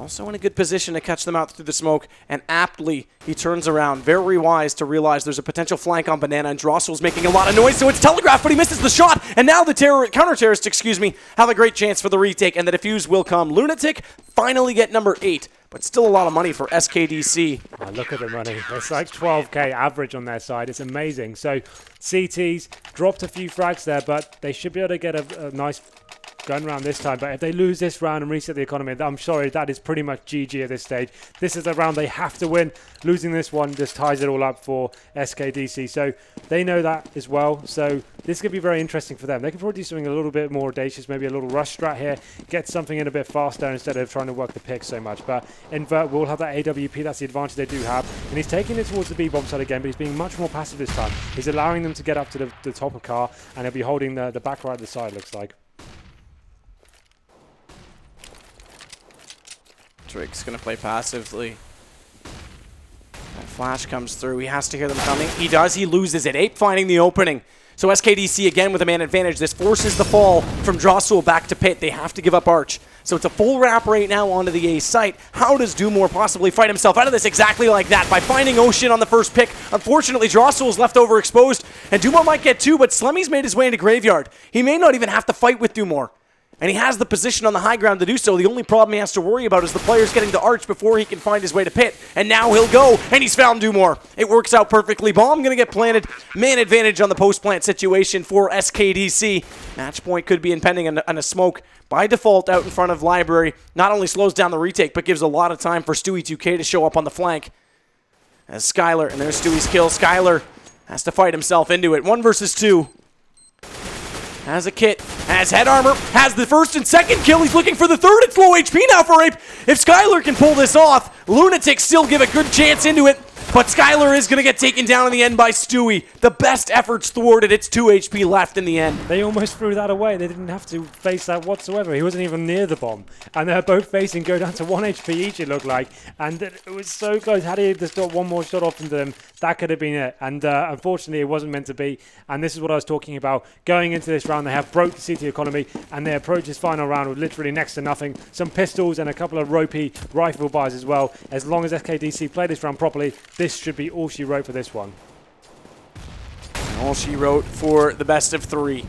Also in a good position to catch them out through the smoke, and aptly he turns around, very wise to realize there's a potential flank on Banana, and Drossel's making a lot of noise, so it's telegraphed, but he misses the shot, and now the terror counter-terrorists, excuse me, have a great chance for the retake, and the defuse will come. LunatiK finally get number 8, but still a lot of money for SKDC.
Oh, look at the money. It's like 12k average on their side. It's amazing. So CTs dropped a few frags there, but they should be able to get a, a nice going around this time. But if they lose this round and reset the economy, I'm sorry, that is pretty much GG at this stage. This is a round they have to win. Losing this one just ties it all up for SKDC. So they know that as well. So this could be very interesting for them. They could probably do something a little bit more audacious, maybe a little rush strat here, get something in a bit faster instead of trying to work the pick so much. But Invert will have that AWP. That's the advantage they do have. And he's taking it towards the B bomb side again, but he's being much more passive this time. He's allowing them to get up to the, the top of car, and he'll be holding the, the back right of the side, looks like.
Drake's going to play passively. That flash comes through. He has to hear them coming. He does. He loses it. Ape finding the opening. So SKDC again with a man advantage. This forces the fall from Drossel back to Pit. They have to give up Arch. So it's a full wrap right now onto the A site. How does Dumore possibly fight himself out of this exactly like that? By finding Ocean on the first pick. Unfortunately, Drossel is left overexposed, and Dumore might get two, but Slemmy's made his way into Graveyard. He may not even have to fight with Dumore and he has the position on the high ground to do so. The only problem he has to worry about is the players getting to Arch before he can find his way to Pit. And now he'll go, and he's found Dumore. It works out perfectly. Bomb going to get planted. Man advantage on the post-plant situation for SKDC. Match point could be impending on, a smoke by default out in front of Library. Not only slows down the retake, but gives a lot of time for Stewie 2K to show up on the flank. As Skylar, and there's Stewie's kill. Skylar has to fight himself into it. One versus two. Has a kit, has head armor, has the first and second kill. He's looking for the third. It's low HP now for Ape. If Skylar can pull this off, LunatiK's still give a good chance into it. But Skylar is going to get taken down in the end by Stewie. The best efforts thwarted. It's 2 HP left in the end.
They almost threw that away. They didn't have to face that whatsoever. He wasn't even near the bomb. And they're both facing go down to 1 HP each, it looked like. And it was so close. Had he just got one more shot off into them, that could have been it. And uh, unfortunately, it wasn't meant to be. And this is what I was talking about. Going into this round, they have broke the CT economy, and they approach this final round with literally next to nothing. Some pistols and a couple of ropey rifle bars as well. As long as SKDC play this round properly, this should be all she wrote for this one.
All she wrote for the best of three.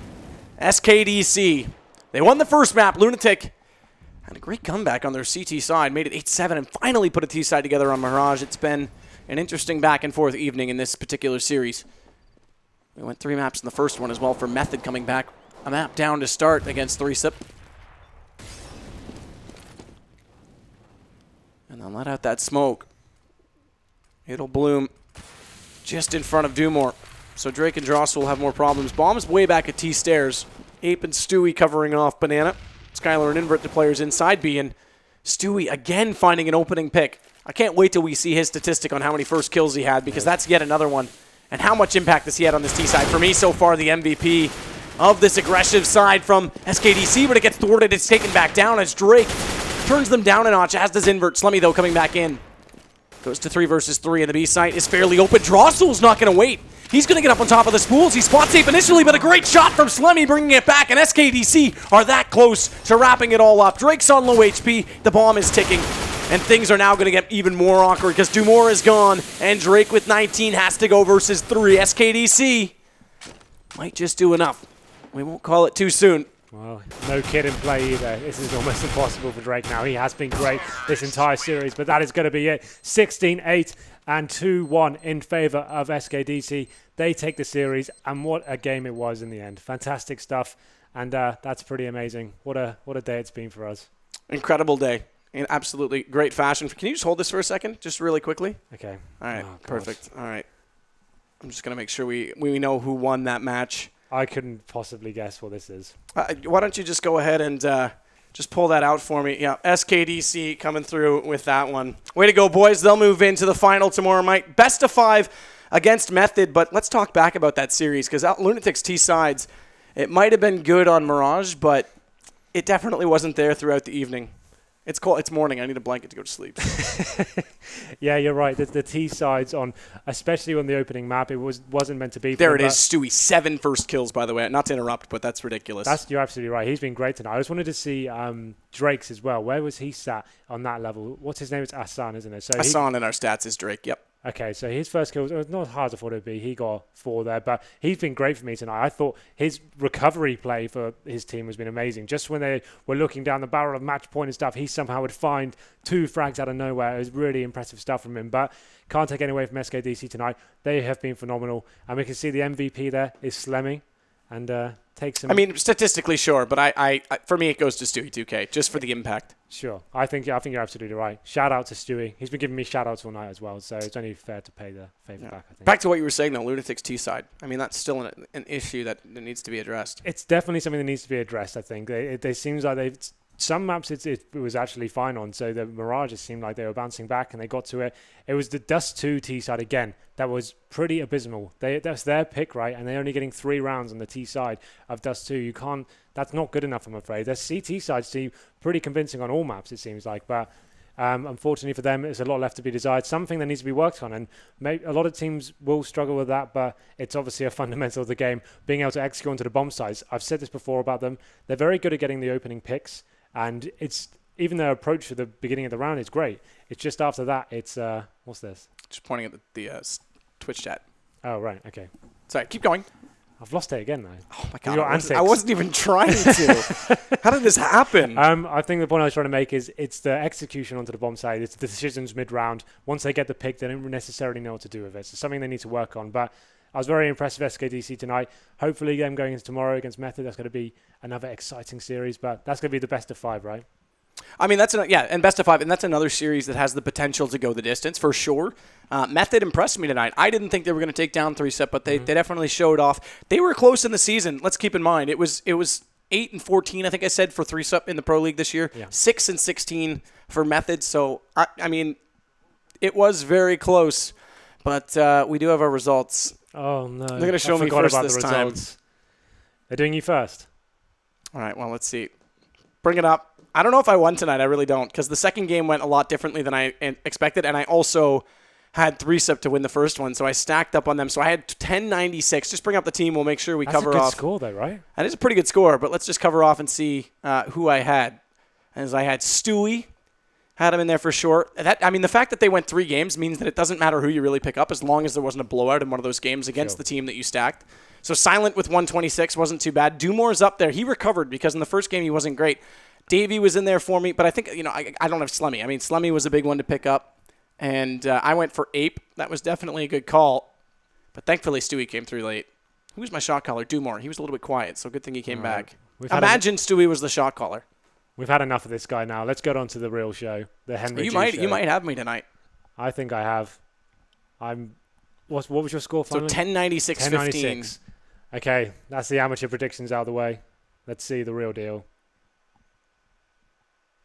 SKDC. They won the first map. LunatiK had a great comeback on their CT side, made it 8-7, and finally put a T side together on Mirage. It's been an interesting back and forth evening in this particular series. We went three maps in the first one as well for Method coming back a map down to start against 3-Sip. And then let out that smoke. It'll bloom just in front of Dumore. So Drake and Drossel have more problems. Bomb's way back at T stairs. Ape and Stewie covering off Banana. Skylar and Invert, the players inside B. And Stewie again finding an opening pick. I can't wait till we see his statistic on how many first kills he had because that's yet another one. And how much impact has he had on this T side? For me, so far, the MVP of this aggressive side from SKDC, but it gets thwarted. It's taken back down as Drake turns them down a notch, as does Invert. Slemmy, though, coming back in. Goes to three versus three, and the B site is fairly open. Drossel's not going to wait. He's going to get up on top of the spools. He spots safe initially, but a great shot from Slemmy bringing it back, and SKDC are that close to wrapping it all up. Drake's on low HP. The bomb is ticking, and things are now going to get even more awkward because Dumore is gone, and Drake with 19 has to go versus three. SKDC might just do enough. We won't call it too soon.
Well, no kid in play either. This is almost impossible for Drake now. He has been great this entire series, but that is going to be it. 16-8 and 2-1 in favor of SKDC. They take the series, and what a game it was in the end. Fantastic stuff, and uh, that's pretty amazing. What a what a day it's been for us.
Incredible day. In absolutely great fashion. Can you just hold this for a second, just really quickly?
Okay.
All right. Oh, perfect. All right. I'm just going to make sure we, we know who won that match.
I couldn't possibly guess what this is.
Uh, why don't you just go ahead and uh, just pull that out for me? Yeah, SKDC coming through with that one. Way to go, boys. They'll move into the final tomorrow night. Best of five against Method, but let's talk back about that series because LunatiK's T sides, it might have been good on Mirage, but it definitely wasn't there throughout the evening. It's cold. It's morning. I need a blanket to go to sleep.
Yeah, you're right. The, the T sides on, especially on the opening map, it was wasn't meant to be.
there it is, Stewie. Seven first kills, by the way. Not to interrupt, but that's ridiculous.
That's you're absolutely right. He's been great tonight. I just wanted to see um, Drake's as well. Where was he sat on that level? What's his name? It's Asan, isn't it? So he-
in our stats is Drake. Yep.
Okay, so his first kill was not as hard as I thought it would be. He got four there, but he's been great for me tonight. I thought his recovery play for his team has been amazing. Just when they were looking down the barrel of match point and stuff, he somehow would find two frags out of nowhere. It was really impressive stuff from him. But can't take any away from SKDC tonight. They have been phenomenal, and we can see the MVP there is Slemmy, and uh, takes him.
I mean, statistically, sure, but I, I, I for me, it goes to Stewie 2K just for the impact.
sure. I think I think you're absolutely right. Shout out to Stewie. He's been giving me shout outs all night as well, so it's only fair to pay the favour back. I think.
Back to what you were saying though, LunatiK's T side. I mean, that's still an, an issue that, needs to be addressed.
it's definitely something that needs to be addressed. I think they, it, it seems like they've some maps it, it, was actually fine on. So the Mirages seemed like they were bouncing back and they got to it. It was the Dust Two T side again that was pretty abysmal. They that's their pick right, and they're only getting three rounds on the T side of Dust Two. You can't. That's not good enough, I'm afraid. Their CT side seem pretty convincing on all maps. It seems like, but. Um, unfortunately for them, there's a lot left to be desired. Something that needs to be worked on, and a lot of teams will struggle with that. But it's obviously a fundamental of the game, being able to execute onto the bomb sites. I've said this before about them; they're very good at getting the opening picks, and it's even their approach to the beginning of the round is great. It's just after that, it's uh, what's this?
Just pointing at the, the uh, Twitch chat.
Oh right, okay.
Sorry, keep going.
I've lost it again though.
Oh my god, I wasn't, I wasn't even trying to. How did this happen?
Um, I think the point I was trying to make is it's the execution onto the bomb side. It's the decisions mid round. Once they get the pick, they don't necessarily know what to do with it. So something they need to work on. But I was very impressed with SKDC tonight. Hopefully, them going into tomorrow against Method, that's going to be another exciting series. But that's going to be the best of five, right?
I mean, that's an, yeah, and best of five, and that's another series that has the potential to go the distance for sure. Uh, Method impressed me tonight. I didn't think they were going to take down three set, but they, they definitely showed off. They were close in the season. Let's keep in mind it was it was eight and fourteen. I think I said for three sep in the pro league this year.
Yeah.
Six and sixteen for Method. So I, I mean, it was very close, but uh, we do have our results.
Oh no! They're
gonna show me first this time.
They're doing you first.
All right, well, let's see. Bring it up. I don't know if I won tonight. I really don't because the second game went a lot differently than I expected, and I also had three sep to win the first one, so I stacked up on them. So I had 1096. Just bring up the team. We'll make sure we
That's
cover
a good
off.
score, though, right?
That is a pretty good score, but let's just cover off and see uh, who I had. As I had Stewie, had him in there for sure. That I mean, the fact that they went three games means that it doesn't matter who you really pick up as long as there wasn't a blowout in one of those games against the team that you stacked. So Silent with 126 wasn't too bad. Dumore's up there. He recovered because in the first game he wasn't great. Davey was in there for me, but I think you know I, I don't have Slemmy. I mean, Slemmy was a big one to pick up, and uh, I went for Ape. That was definitely a good call, but thankfully Stewie came through late. Who was my shot caller? Dumore. He was a little bit quiet, so good thing he came
All right.
back.
Had,
Imagine Stewie was the shot caller.
We've had enough of this guy now. Let's get on to the real show, the Henry.
You
G
might
show.
you might have me tonight.
I think I have. I'm. What, what was your score?
So
Finally?
1096 15.
1096. Okay, that's the amateur predictions out of the way. Let's see the real deal.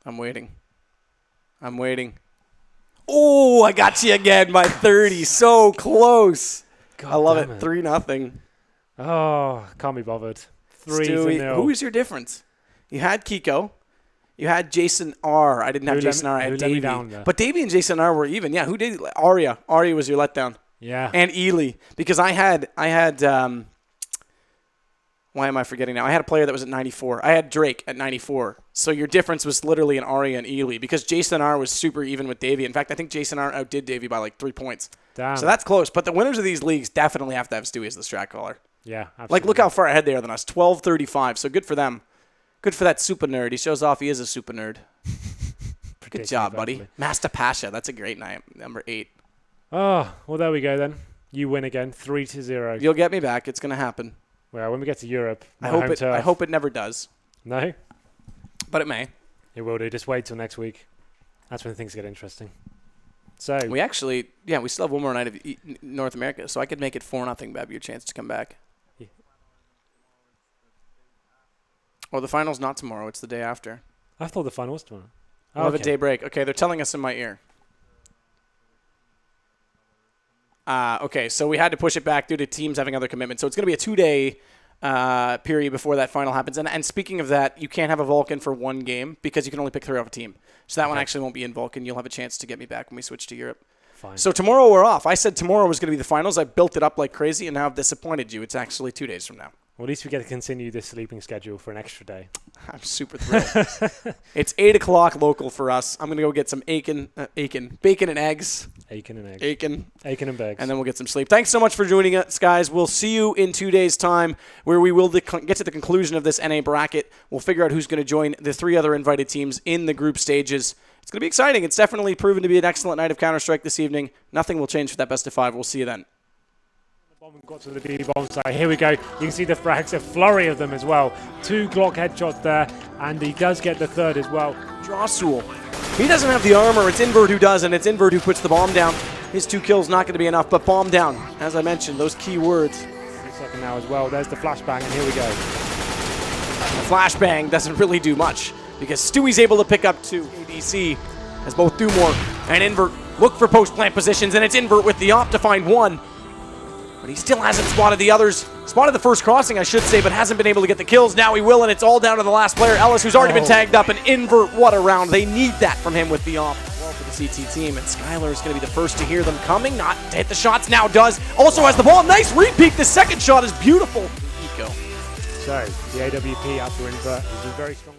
I'm waiting. I'm waiting. Oh, I got you again by 30. So close.
God
I love
damn
it. 3 nothing.
Oh, can't be bothered. Three
Stewie, who was your difference? You had Kiko. You had Jason R. I didn't have
Who
Jason
me-
R. I had Davey.
down?
But Davey and Jason R. were even. Yeah, who did? Aria. Aria was your letdown.
yeah.
and Ely because I had I had um, why am I forgetting now? I had a player that was at 94. I had Drake at 94. So your difference was literally an Aria and Ely because Jason R was super even with Davey. In fact, I think Jason R outdid Davey by like three points.
Damn.
So that's close. But the winners of these leagues definitely have to have Stewie as the strat caller.
yeah. Absolutely.
Like look how far ahead they are than us. 12:35. So good for them. Good for that super nerd. He shows off he is a super nerd. Good job, buddy.
perfectly.
Master Pasha. That's a great night. Number eight.
Oh, well, there we go then. You win again, three to zero.
You'll get me back. It's gonna happen.
Well, when we get to Europe,
I hope it.
turf-
I hope it never does,
No,
but it may.
it will do. Just wait till next week. That's when things get interesting. So
We actually, yeah, we still have one more night of North America, so I could make it four nothing. Bab, your chance to come back.
Yeah.
Oh, the final's not tomorrow; it's the day after.
I thought the final was tomorrow.
We'll have a day break. Okay, they're telling us in my ear. Uh, okay, so we had to push it back due to teams having other commitments. So it's going to be a two-day uh, period before that final happens. And, and speaking of that, you can't have a Vulcan for one game because you can only pick three off a team. So that one actually won't be in Vulcan. You'll have a chance to get me back when we switch to Europe.
Fine.
So tomorrow we're off. I said tomorrow was going to be the finals. I built it up like crazy, and now I've disappointed you. It's actually two days from now.
Well, at least we get to continue this sleeping schedule for an extra day.
I'm super thrilled. it's eight o'clock local for us. I'm gonna go get some Aiken, uh, Aiken, bacon and eggs,
Aiken and eggs.
Aiken,
Aiken and Beggs.
and then we'll get some sleep. Thanks so much for joining us, guys. We'll see you in two days' time, where we will get to the conclusion of this NA bracket. We'll figure out who's going to join the three other invited teams in the group stages. It's going to be exciting. It's definitely proven to be an excellent night of Counter Strike this evening. Nothing will change for that best of five. We'll see you then.
Bomb got to the B bomb site. Here we go. You can see the frags, a flurry of them as well. Two Glock headshots there, and he does get the third as well.
Drossel. He doesn't have the armor. It's Invert who does, and it's Invert who puts the bomb down. His two kills not going to be enough, but bomb down. As I mentioned, those key words.
Second now as well. There's the flashbang, and here we go.
The flashbang doesn't really do much because Stewie's able to pick up two. ADC as both Dumore and Invert look for post plant positions, and it's Invert with the op to find one. But he still hasn't spotted the others. Spotted the first crossing, I should say, but hasn't been able to get the kills. Now he will, and it's all down to the last player, Ellis, who's already been
Oh.
tagged up. And Invert, what a round. They need that from him with the op. Well for the CT team, and Skylar is going to be the first to hear them coming. Not to hit the shots, now does. Also has the ball. Nice repeat. The second shot is beautiful. Eco.
So, the AWP after invert has been very strong.